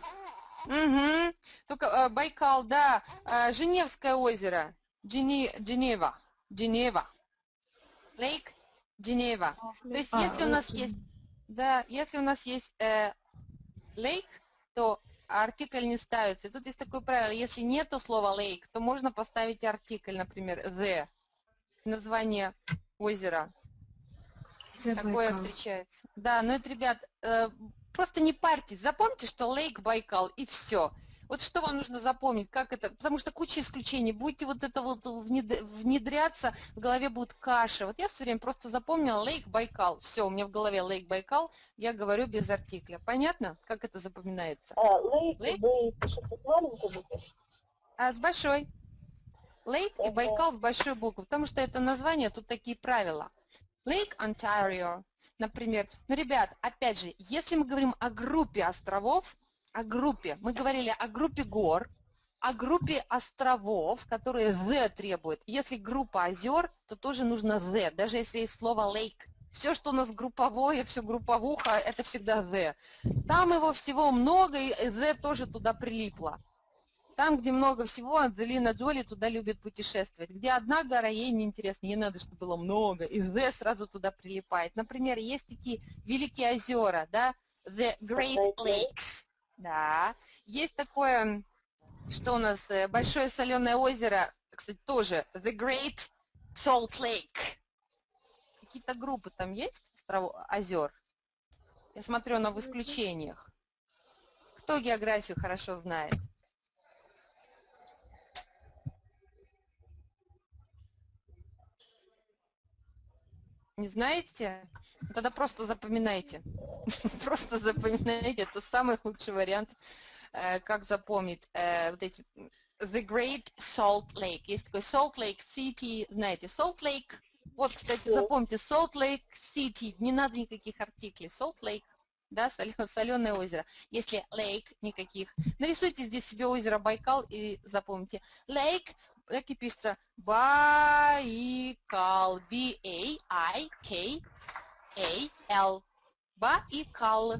Угу. Только э, Байкал, да. Э, Женевское озеро. Джени... Дженева. Дженева. Лейк Дженева. То есть А, если у нас есть, да, если у нас есть э, lake, то артикль не ставится. И тут есть такое правило, если нету слова lake, то можно поставить артикль, например, the. Название озера. The Такое Байкал. встречается. Да, но это, ребят, э, просто не парьтесь. Запомните, что Лейк Байкал и все. Вот что вам нужно запомнить, как это, потому что куча исключений. Будете вот это вот внед- внедряться, в голове будет каша. Вот я все время просто запомнила Лейк Байкал. Все, у меня в голове Лейк Байкал, я говорю без артикля. Понятно, как это запоминается? Лейк, Лейк? вы пишете с маленькой буквы? А с большой. Лейк и. Байкал с большой буквы, потому что это название, тут такие правила. Лейк Онтарио, например. Ну, ребят, опять же, если мы говорим о группе островов, о группе, мы говорили о группе гор, о группе островов, которые the требует. Если группа озер, то тоже нужно the, даже если есть слово lake. Все, что у нас групповое, все групповуха, это всегда the. Там его всего много, и the тоже туда прилипло. Там, где много всего, Анджелина Джоли туда любит путешествовать. Где одна гора, ей неинтересно, ей надо, чтобы было много. И The сразу туда прилипает. Например, есть такие великие озера, да, The Great Lakes. Да. Есть такое, что у нас, э, большое соленое озеро, кстати, тоже The Great Salt Lake. Какие-то группы там есть, острово- озер? Я смотрю на в исключениях. Кто географию хорошо знает? Не знаете? Тогда просто запоминайте. (laughs) Просто запоминайте. Это самый лучший вариант, э, как запомнить. Э, Вот эти The Great Salt Lake. Есть такой Salt Lake City. Знаете, Salt Lake. Вот, кстати, запомните, Salt Lake City. Не надо никаких артиклей. Salt Lake. Да, соленое озеро. Если lake, никаких. Нарисуйте здесь себе озеро Байкал и запомните. Lake, так и пишется Байкал. B-A-I-K-A-L. Байкал.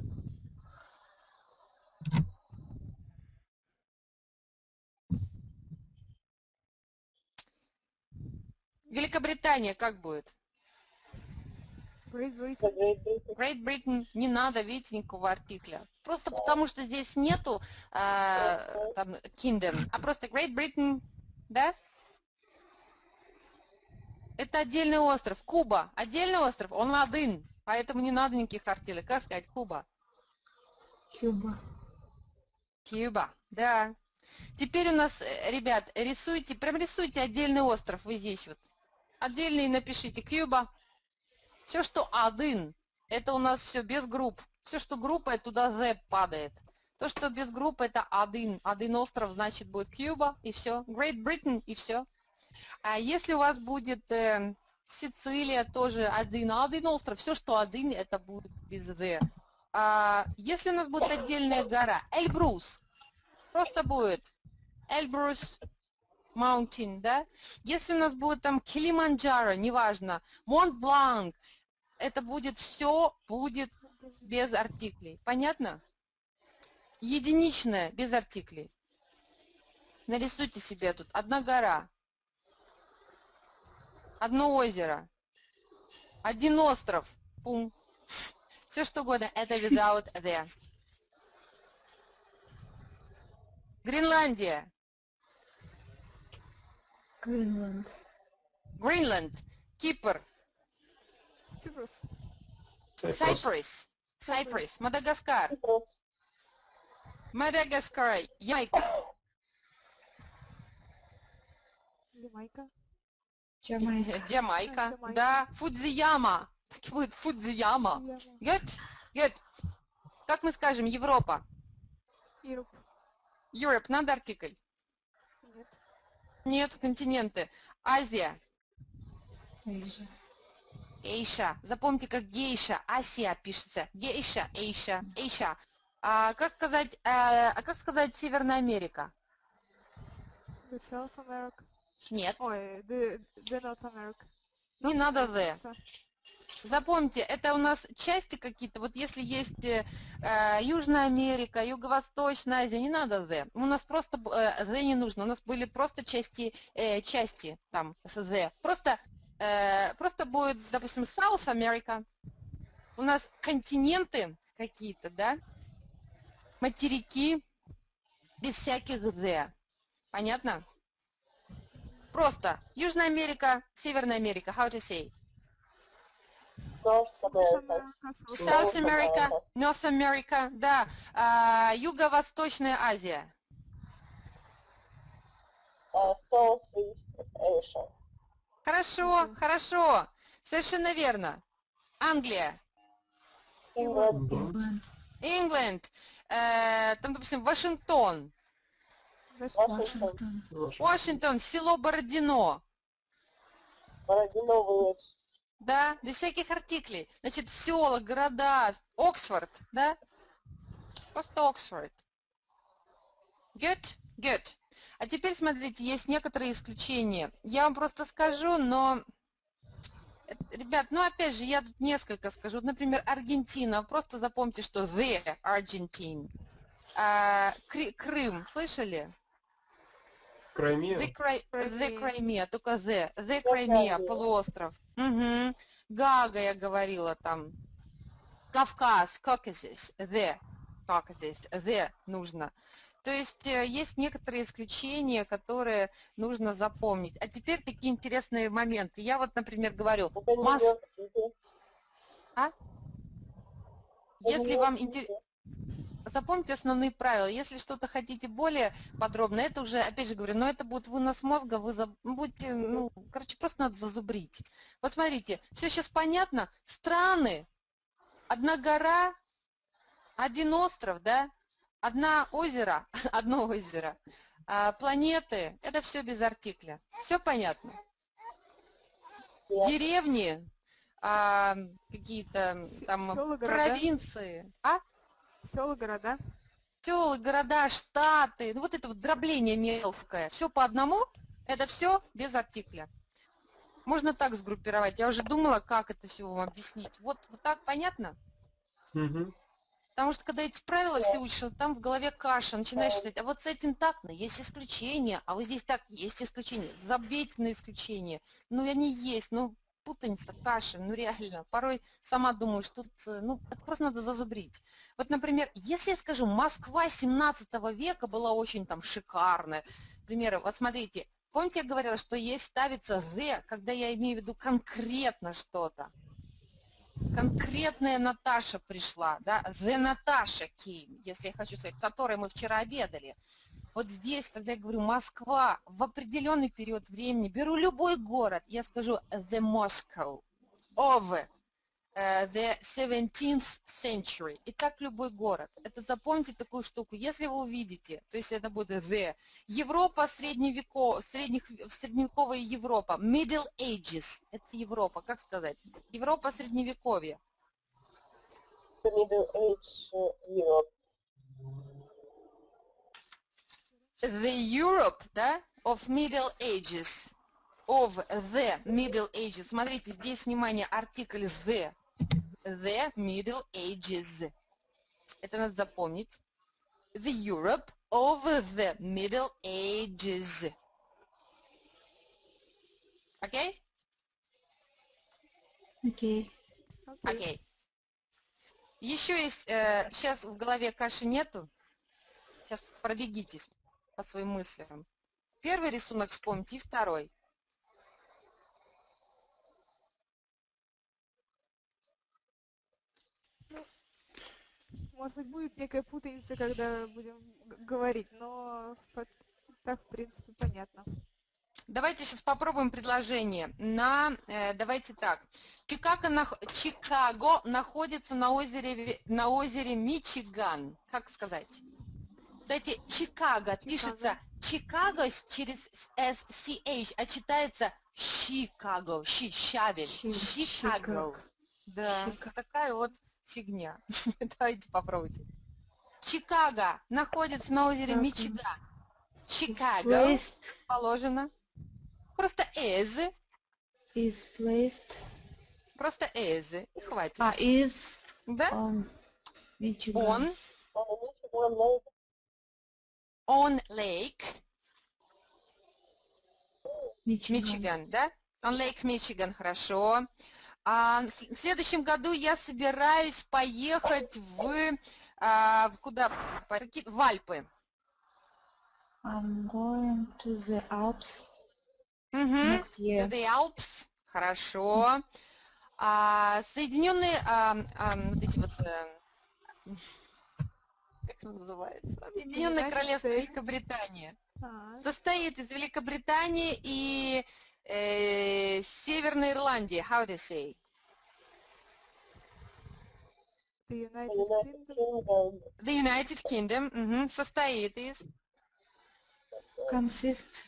Великобритания как будет? Great Britain. Great Britain не надо, видите, никакого артикля. Просто потому что здесь нету э, там kingdom, а просто Great Britain, да? Это отдельный остров. Куба. Отдельный остров, он один. Поэтому не надо никаких артиклей. Как сказать Куба? Cuba. Куба, да. Теперь у нас, э, ребят, рисуйте, прям рисуйте отдельный остров вы здесь вот. Отдельный напишите Куба. Все, что один, это у нас все без групп. Все, что группа, туда Z падает. То, что без группы, это один. Один остров, значит, будет Куба, и все. Great Britain, и все. А если у вас будет э, Сицилия, тоже один, один остров, все, что один, это будет без Z. А если у нас будет отдельная гора, Эльбрус, просто будет Эльбрус Mountain, да? Если у нас будет там Килиманджаро, неважно, Монт-Бланк, это будет все будет без артиклей. Понятно? Единичное, без артиклей. Нарисуйте себе тут одна гора, одно озеро, один остров, пум. Все что угодно, это without the. Гренландия, Greenland. Гренланд, Кипр, Cyprus. Cyprus. Сайпрес, Сайпрес, Мадагаскар, Cyprus. Мадагаскар, Ямайка, Ямайка. Jamaica. Джамайка, (laughs) Jamaica. да, Фудзияма, Так будет Фудзияма. Яма. Good, good. Как мы скажем, Европа, Europe. Europe, надо артикль? Нет. Нет, континенты. Азия, Asia. Эйша. Запомните, как гейша. Асия пишется. Гейша, Эйша, Эйша. А как сказать, э, а как сказать Северная Америка? The South America. Нет, Ой, the, the North America. не надо the. Запомните, это у нас части какие-то. Вот если есть э, э, Южная Америка, Юго-Восточная Азия, не надо the. У нас просто э, the не нужно. У нас были просто части, э, части там с the. Просто, э, просто будет, допустим, South America. У нас континенты какие-то, да? Материки без всяких the. Понятно? Просто Южная Америка, Северная Америка. How to say? America. South America. North America, да. А, Юго-Восточная Азия. Uh, Southeast Asia. Хорошо, хорошо. Совершенно верно. Англия, England. England. England, э, там, допустим, Вашингтон. Washington. Вашингтон, село Бородино, Бородино Village. да, без всяких артиклей. Значит, села, города, Оксфорд, да? Просто Оксфорд. Good? Good. А теперь смотрите, есть некоторые исключения. Я вам просто скажу, но... Ребят, ну опять же, я тут несколько скажу. Например, Аргентина. Просто запомните, что the Argentine. А, Кри- Крым, слышали? Краймия. The, Cri- the Crimea. Crimea, только the. The Crimea, Crimea. полуостров. Мгм. Гага, я говорила там. Кавказ, Caucasus, the. Caucasus, the нужно. То есть э, есть некоторые исключения, которые нужно запомнить. А теперь такие интересные моменты. Я вот, например, говорю, Мос- Нью-Йорк-Сити. А? Если вам интересно... Запомните основные правила. Если что-то хотите более подробно, это уже, опять же говорю, но это будет вынос мозга, вы заб- будете, ну, короче, просто надо зазубрить. Вот смотрите, все сейчас понятно. Страны, одна гора, один остров, да, одна озеро, (laughs) одно озеро, а, планеты, это все без артикля. Все понятно? Нет. Деревни, а, какие-то там села, провинции, а? Села, города. селы, города, штаты, ну вот это вот дробление мелкое, все по одному, это все без артикля. Можно так сгруппировать. Я уже думала, как это все вам объяснить. Вот, вот так понятно? Мгм. Потому что когда эти правила все учишь, там в голове каша, начинаешь считать, а вот с этим так, но есть исключения, а вот здесь так, есть исключения. Забейте на исключения. Ну, они есть, ну, путаница, каша, ну реально. Порой сама думаю, что тут, э, ну, это просто надо зазубрить. Вот, например, если я скажу, Москва 17 века была очень там шикарная. Примеры, вот смотрите, помните, я говорила, что есть ставится the, когда я имею в виду конкретно что-то конкретная Наташа пришла, да, the Наташа came, если я хочу сказать, которой мы вчера обедали. Вот здесь, когда я говорю Москва, в определенный период времени, беру любой город, я скажу the Moscow of the 17th century. И так любой город. Это запомните такую штуку. Если вы увидите, то есть это будет the, Европа средневеков, средних, средневековая Европа, Middle Ages, это Европа, как сказать? Европа средневековья. The Middle Age uh, Europe. The Europe, да, of Middle Ages, of the Middle Ages. Смотрите, здесь, внимание, артикль the, the Middle Ages. Это надо запомнить. The Europe of the Middle Ages. Окей? Okay. Окей. Еще есть, э, сейчас в голове каши нету. Сейчас пробегитесь по своим мыслям. Первый рисунок вспомните и второй. Может быть, будет некая путаница, когда будем говорить, но так, в принципе, понятно. Давайте сейчас попробуем предложение. На, э, давайте так. Чикаго, Чикаго находится на озере, на озере Мичиган. Как сказать? Кстати, Чикаго пишется Чикаго через SCH, а читается Чикаго, щи, щавель, Чикаго. Чикаго. Да, Чикаго. такая вот фигня. (laughs) Давайте попробуйте. Чикаго находится на озере. Мичиган. Чикаго расположено. Просто is, is placed. просто is. И хватит. А, is Да? Michigan. Он, On Michigan Lake. on lake Michigan. Мичиган, да? On lake Мичиган, хорошо. А, в следующем году я собираюсь поехать в, а, в куда? В Альпы. I'm going to the Alps Мгм. next year. The Alps, хорошо. А, Соединенные, а, а, вот эти вот, э, как это называется? Объединенное Королевство. Великобритания. А, Состоит из Великобритании и э, Северной Ирландии. How to say? the United Kingdom. The United Kingdom мгм, состоит из Consist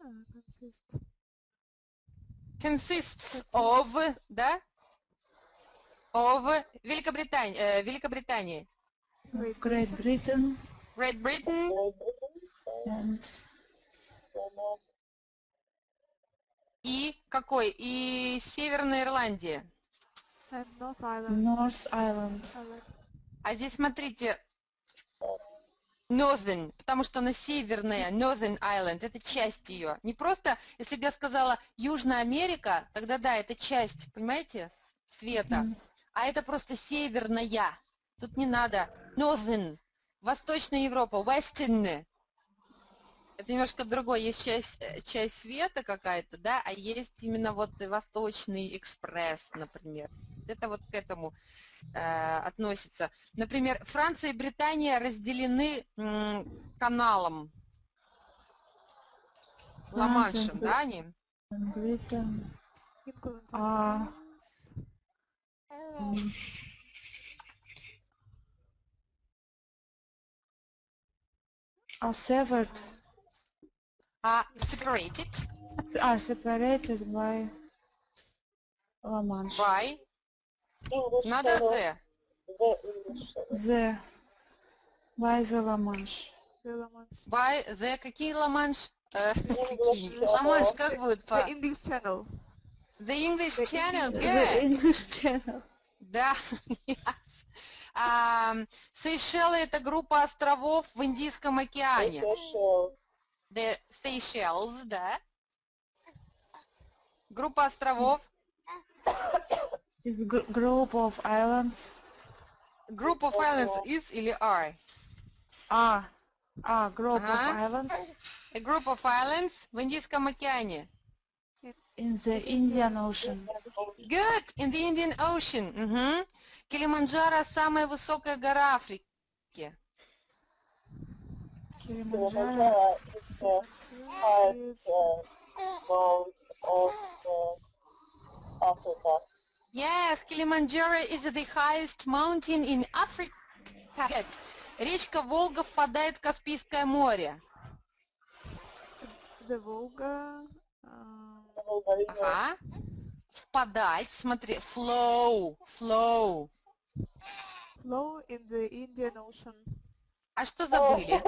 А, consist. consists of, да? Of Великобритания, э, Великобритания. Great Britain Great Britain, And и какой? И Северная Ирландия. North Island. North Island. А здесь смотрите, Northern, потому что она северная, Northern Island, это часть ее. Не просто, если бы я сказала Южная Америка, тогда да, это часть, понимаете, света. А это просто северная. Тут не надо. Northern, Восточная Европа, Western. Это немножко другое. Есть часть, э, часть света какая-то, да, а есть именно вот Восточный экспресс, например. Это вот к этому э, относится. Например, Франция и Британия разделены м, каналом. Ла-Маншем, да, они? And А. France. Mm, are А separated are separated by La Manche. by, English надо the. The English. The by the La Manche. The La Manche. By the какие Ла-Манш? Э, какие? Channel. Ла-Манш как будет? по- The English Channel. The English Channel, The good. English Channel. Да, yes. А, Сейшелы это группа островов в Индийском океане. The Seychelles, да. Группа островов. It's gr- group of islands. Group of islands is или are? Ah, ah, group Ага. of islands A group of islands в Индийском океане. in the Indian Ocean. Good. In the Indian Ocean. Мгм. Килиманджаро самая высокая гора Африки. Kilimanjaro. The uh, of uh, Africa. Yes, Kilimanjaro is the highest mountain in Africa. Речка Волга впадает в Каспийское море. the Volga. um, River. Ага. Впадать, смотри, flow, flow. flow in the Indian Ocean. А что забыли?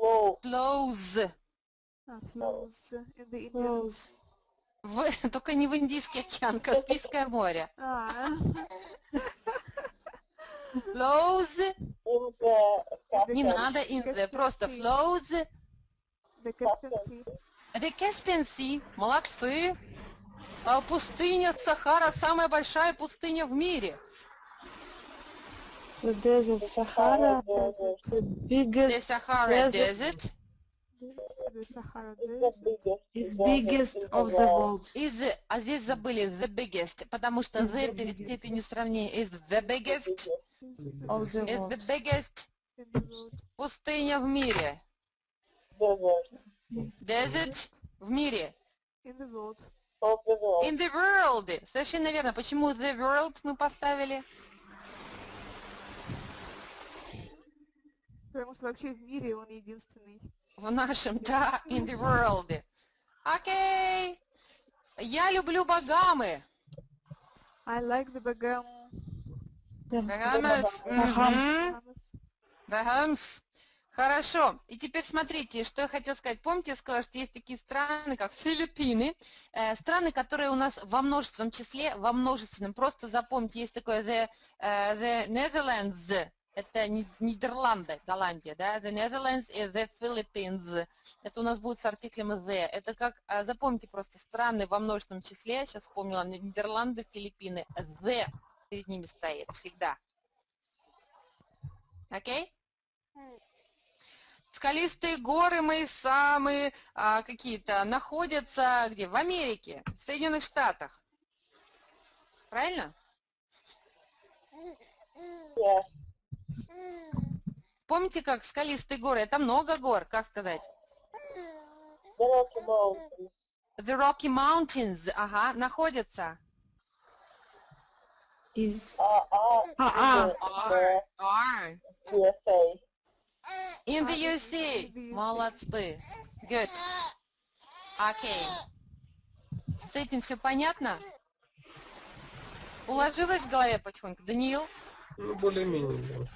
Low. Flows. Uh, flows in the Indian Close. В, только не в Индийский океан, Каспийское море. Ah, Flows, не надо in the, просто flows. the Caspian Sea. The Caspian Sea, молодцы. А пустыня Сахара, самая большая пустыня в мире. The desert Sahara, Desert. the The biggest Sahara Desert. Desert The Sahara the Desert. biggest. is biggest of the world. is, а здесь забыли the biggest, потому что Is the the перед biggest. степенью сравнения is the biggest, Of the is world. the biggest In the world. пустыня в мире. Desert в мире. In the the world. In the world. Совершенно верно. Почему the world мы поставили? Потому что вообще в мире он единственный. В нашем, (laughs) да, in the world. Окей. Я люблю Багамы. I like the. The Багамас. Багамс. Хорошо. И теперь смотрите, что я хотела сказать. Помните, я сказала, что есть такие страны, как Филиппины, э, страны, которые у нас во множественном числе, во множественном. Просто запомните, есть такое the, э, the Netherlands, это Ни- Нидерланды, Голландия, да, the Netherlands и the Philippines. Это у нас будет с артиклем the. Это как, э, запомните просто страны во множественном числе, сейчас вспомнила, Нидерланды, Филиппины, the перед ними стоит всегда. Окей? Скалистые горы мои самые а, какие-то находятся где? В Америке, в Соединенных Штатах. Правильно? Yes. Помните, как скалистые горы? Это много гор, как сказать? The Rocky Mountains. The Rocky Mountains, ага, находятся. is Ah, in ah. the, Are. USA. In the USA. Молодцы. Good. Окей. С этим все понятно? Уложилось в голове потихоньку? Даниил? Ну, более-менее.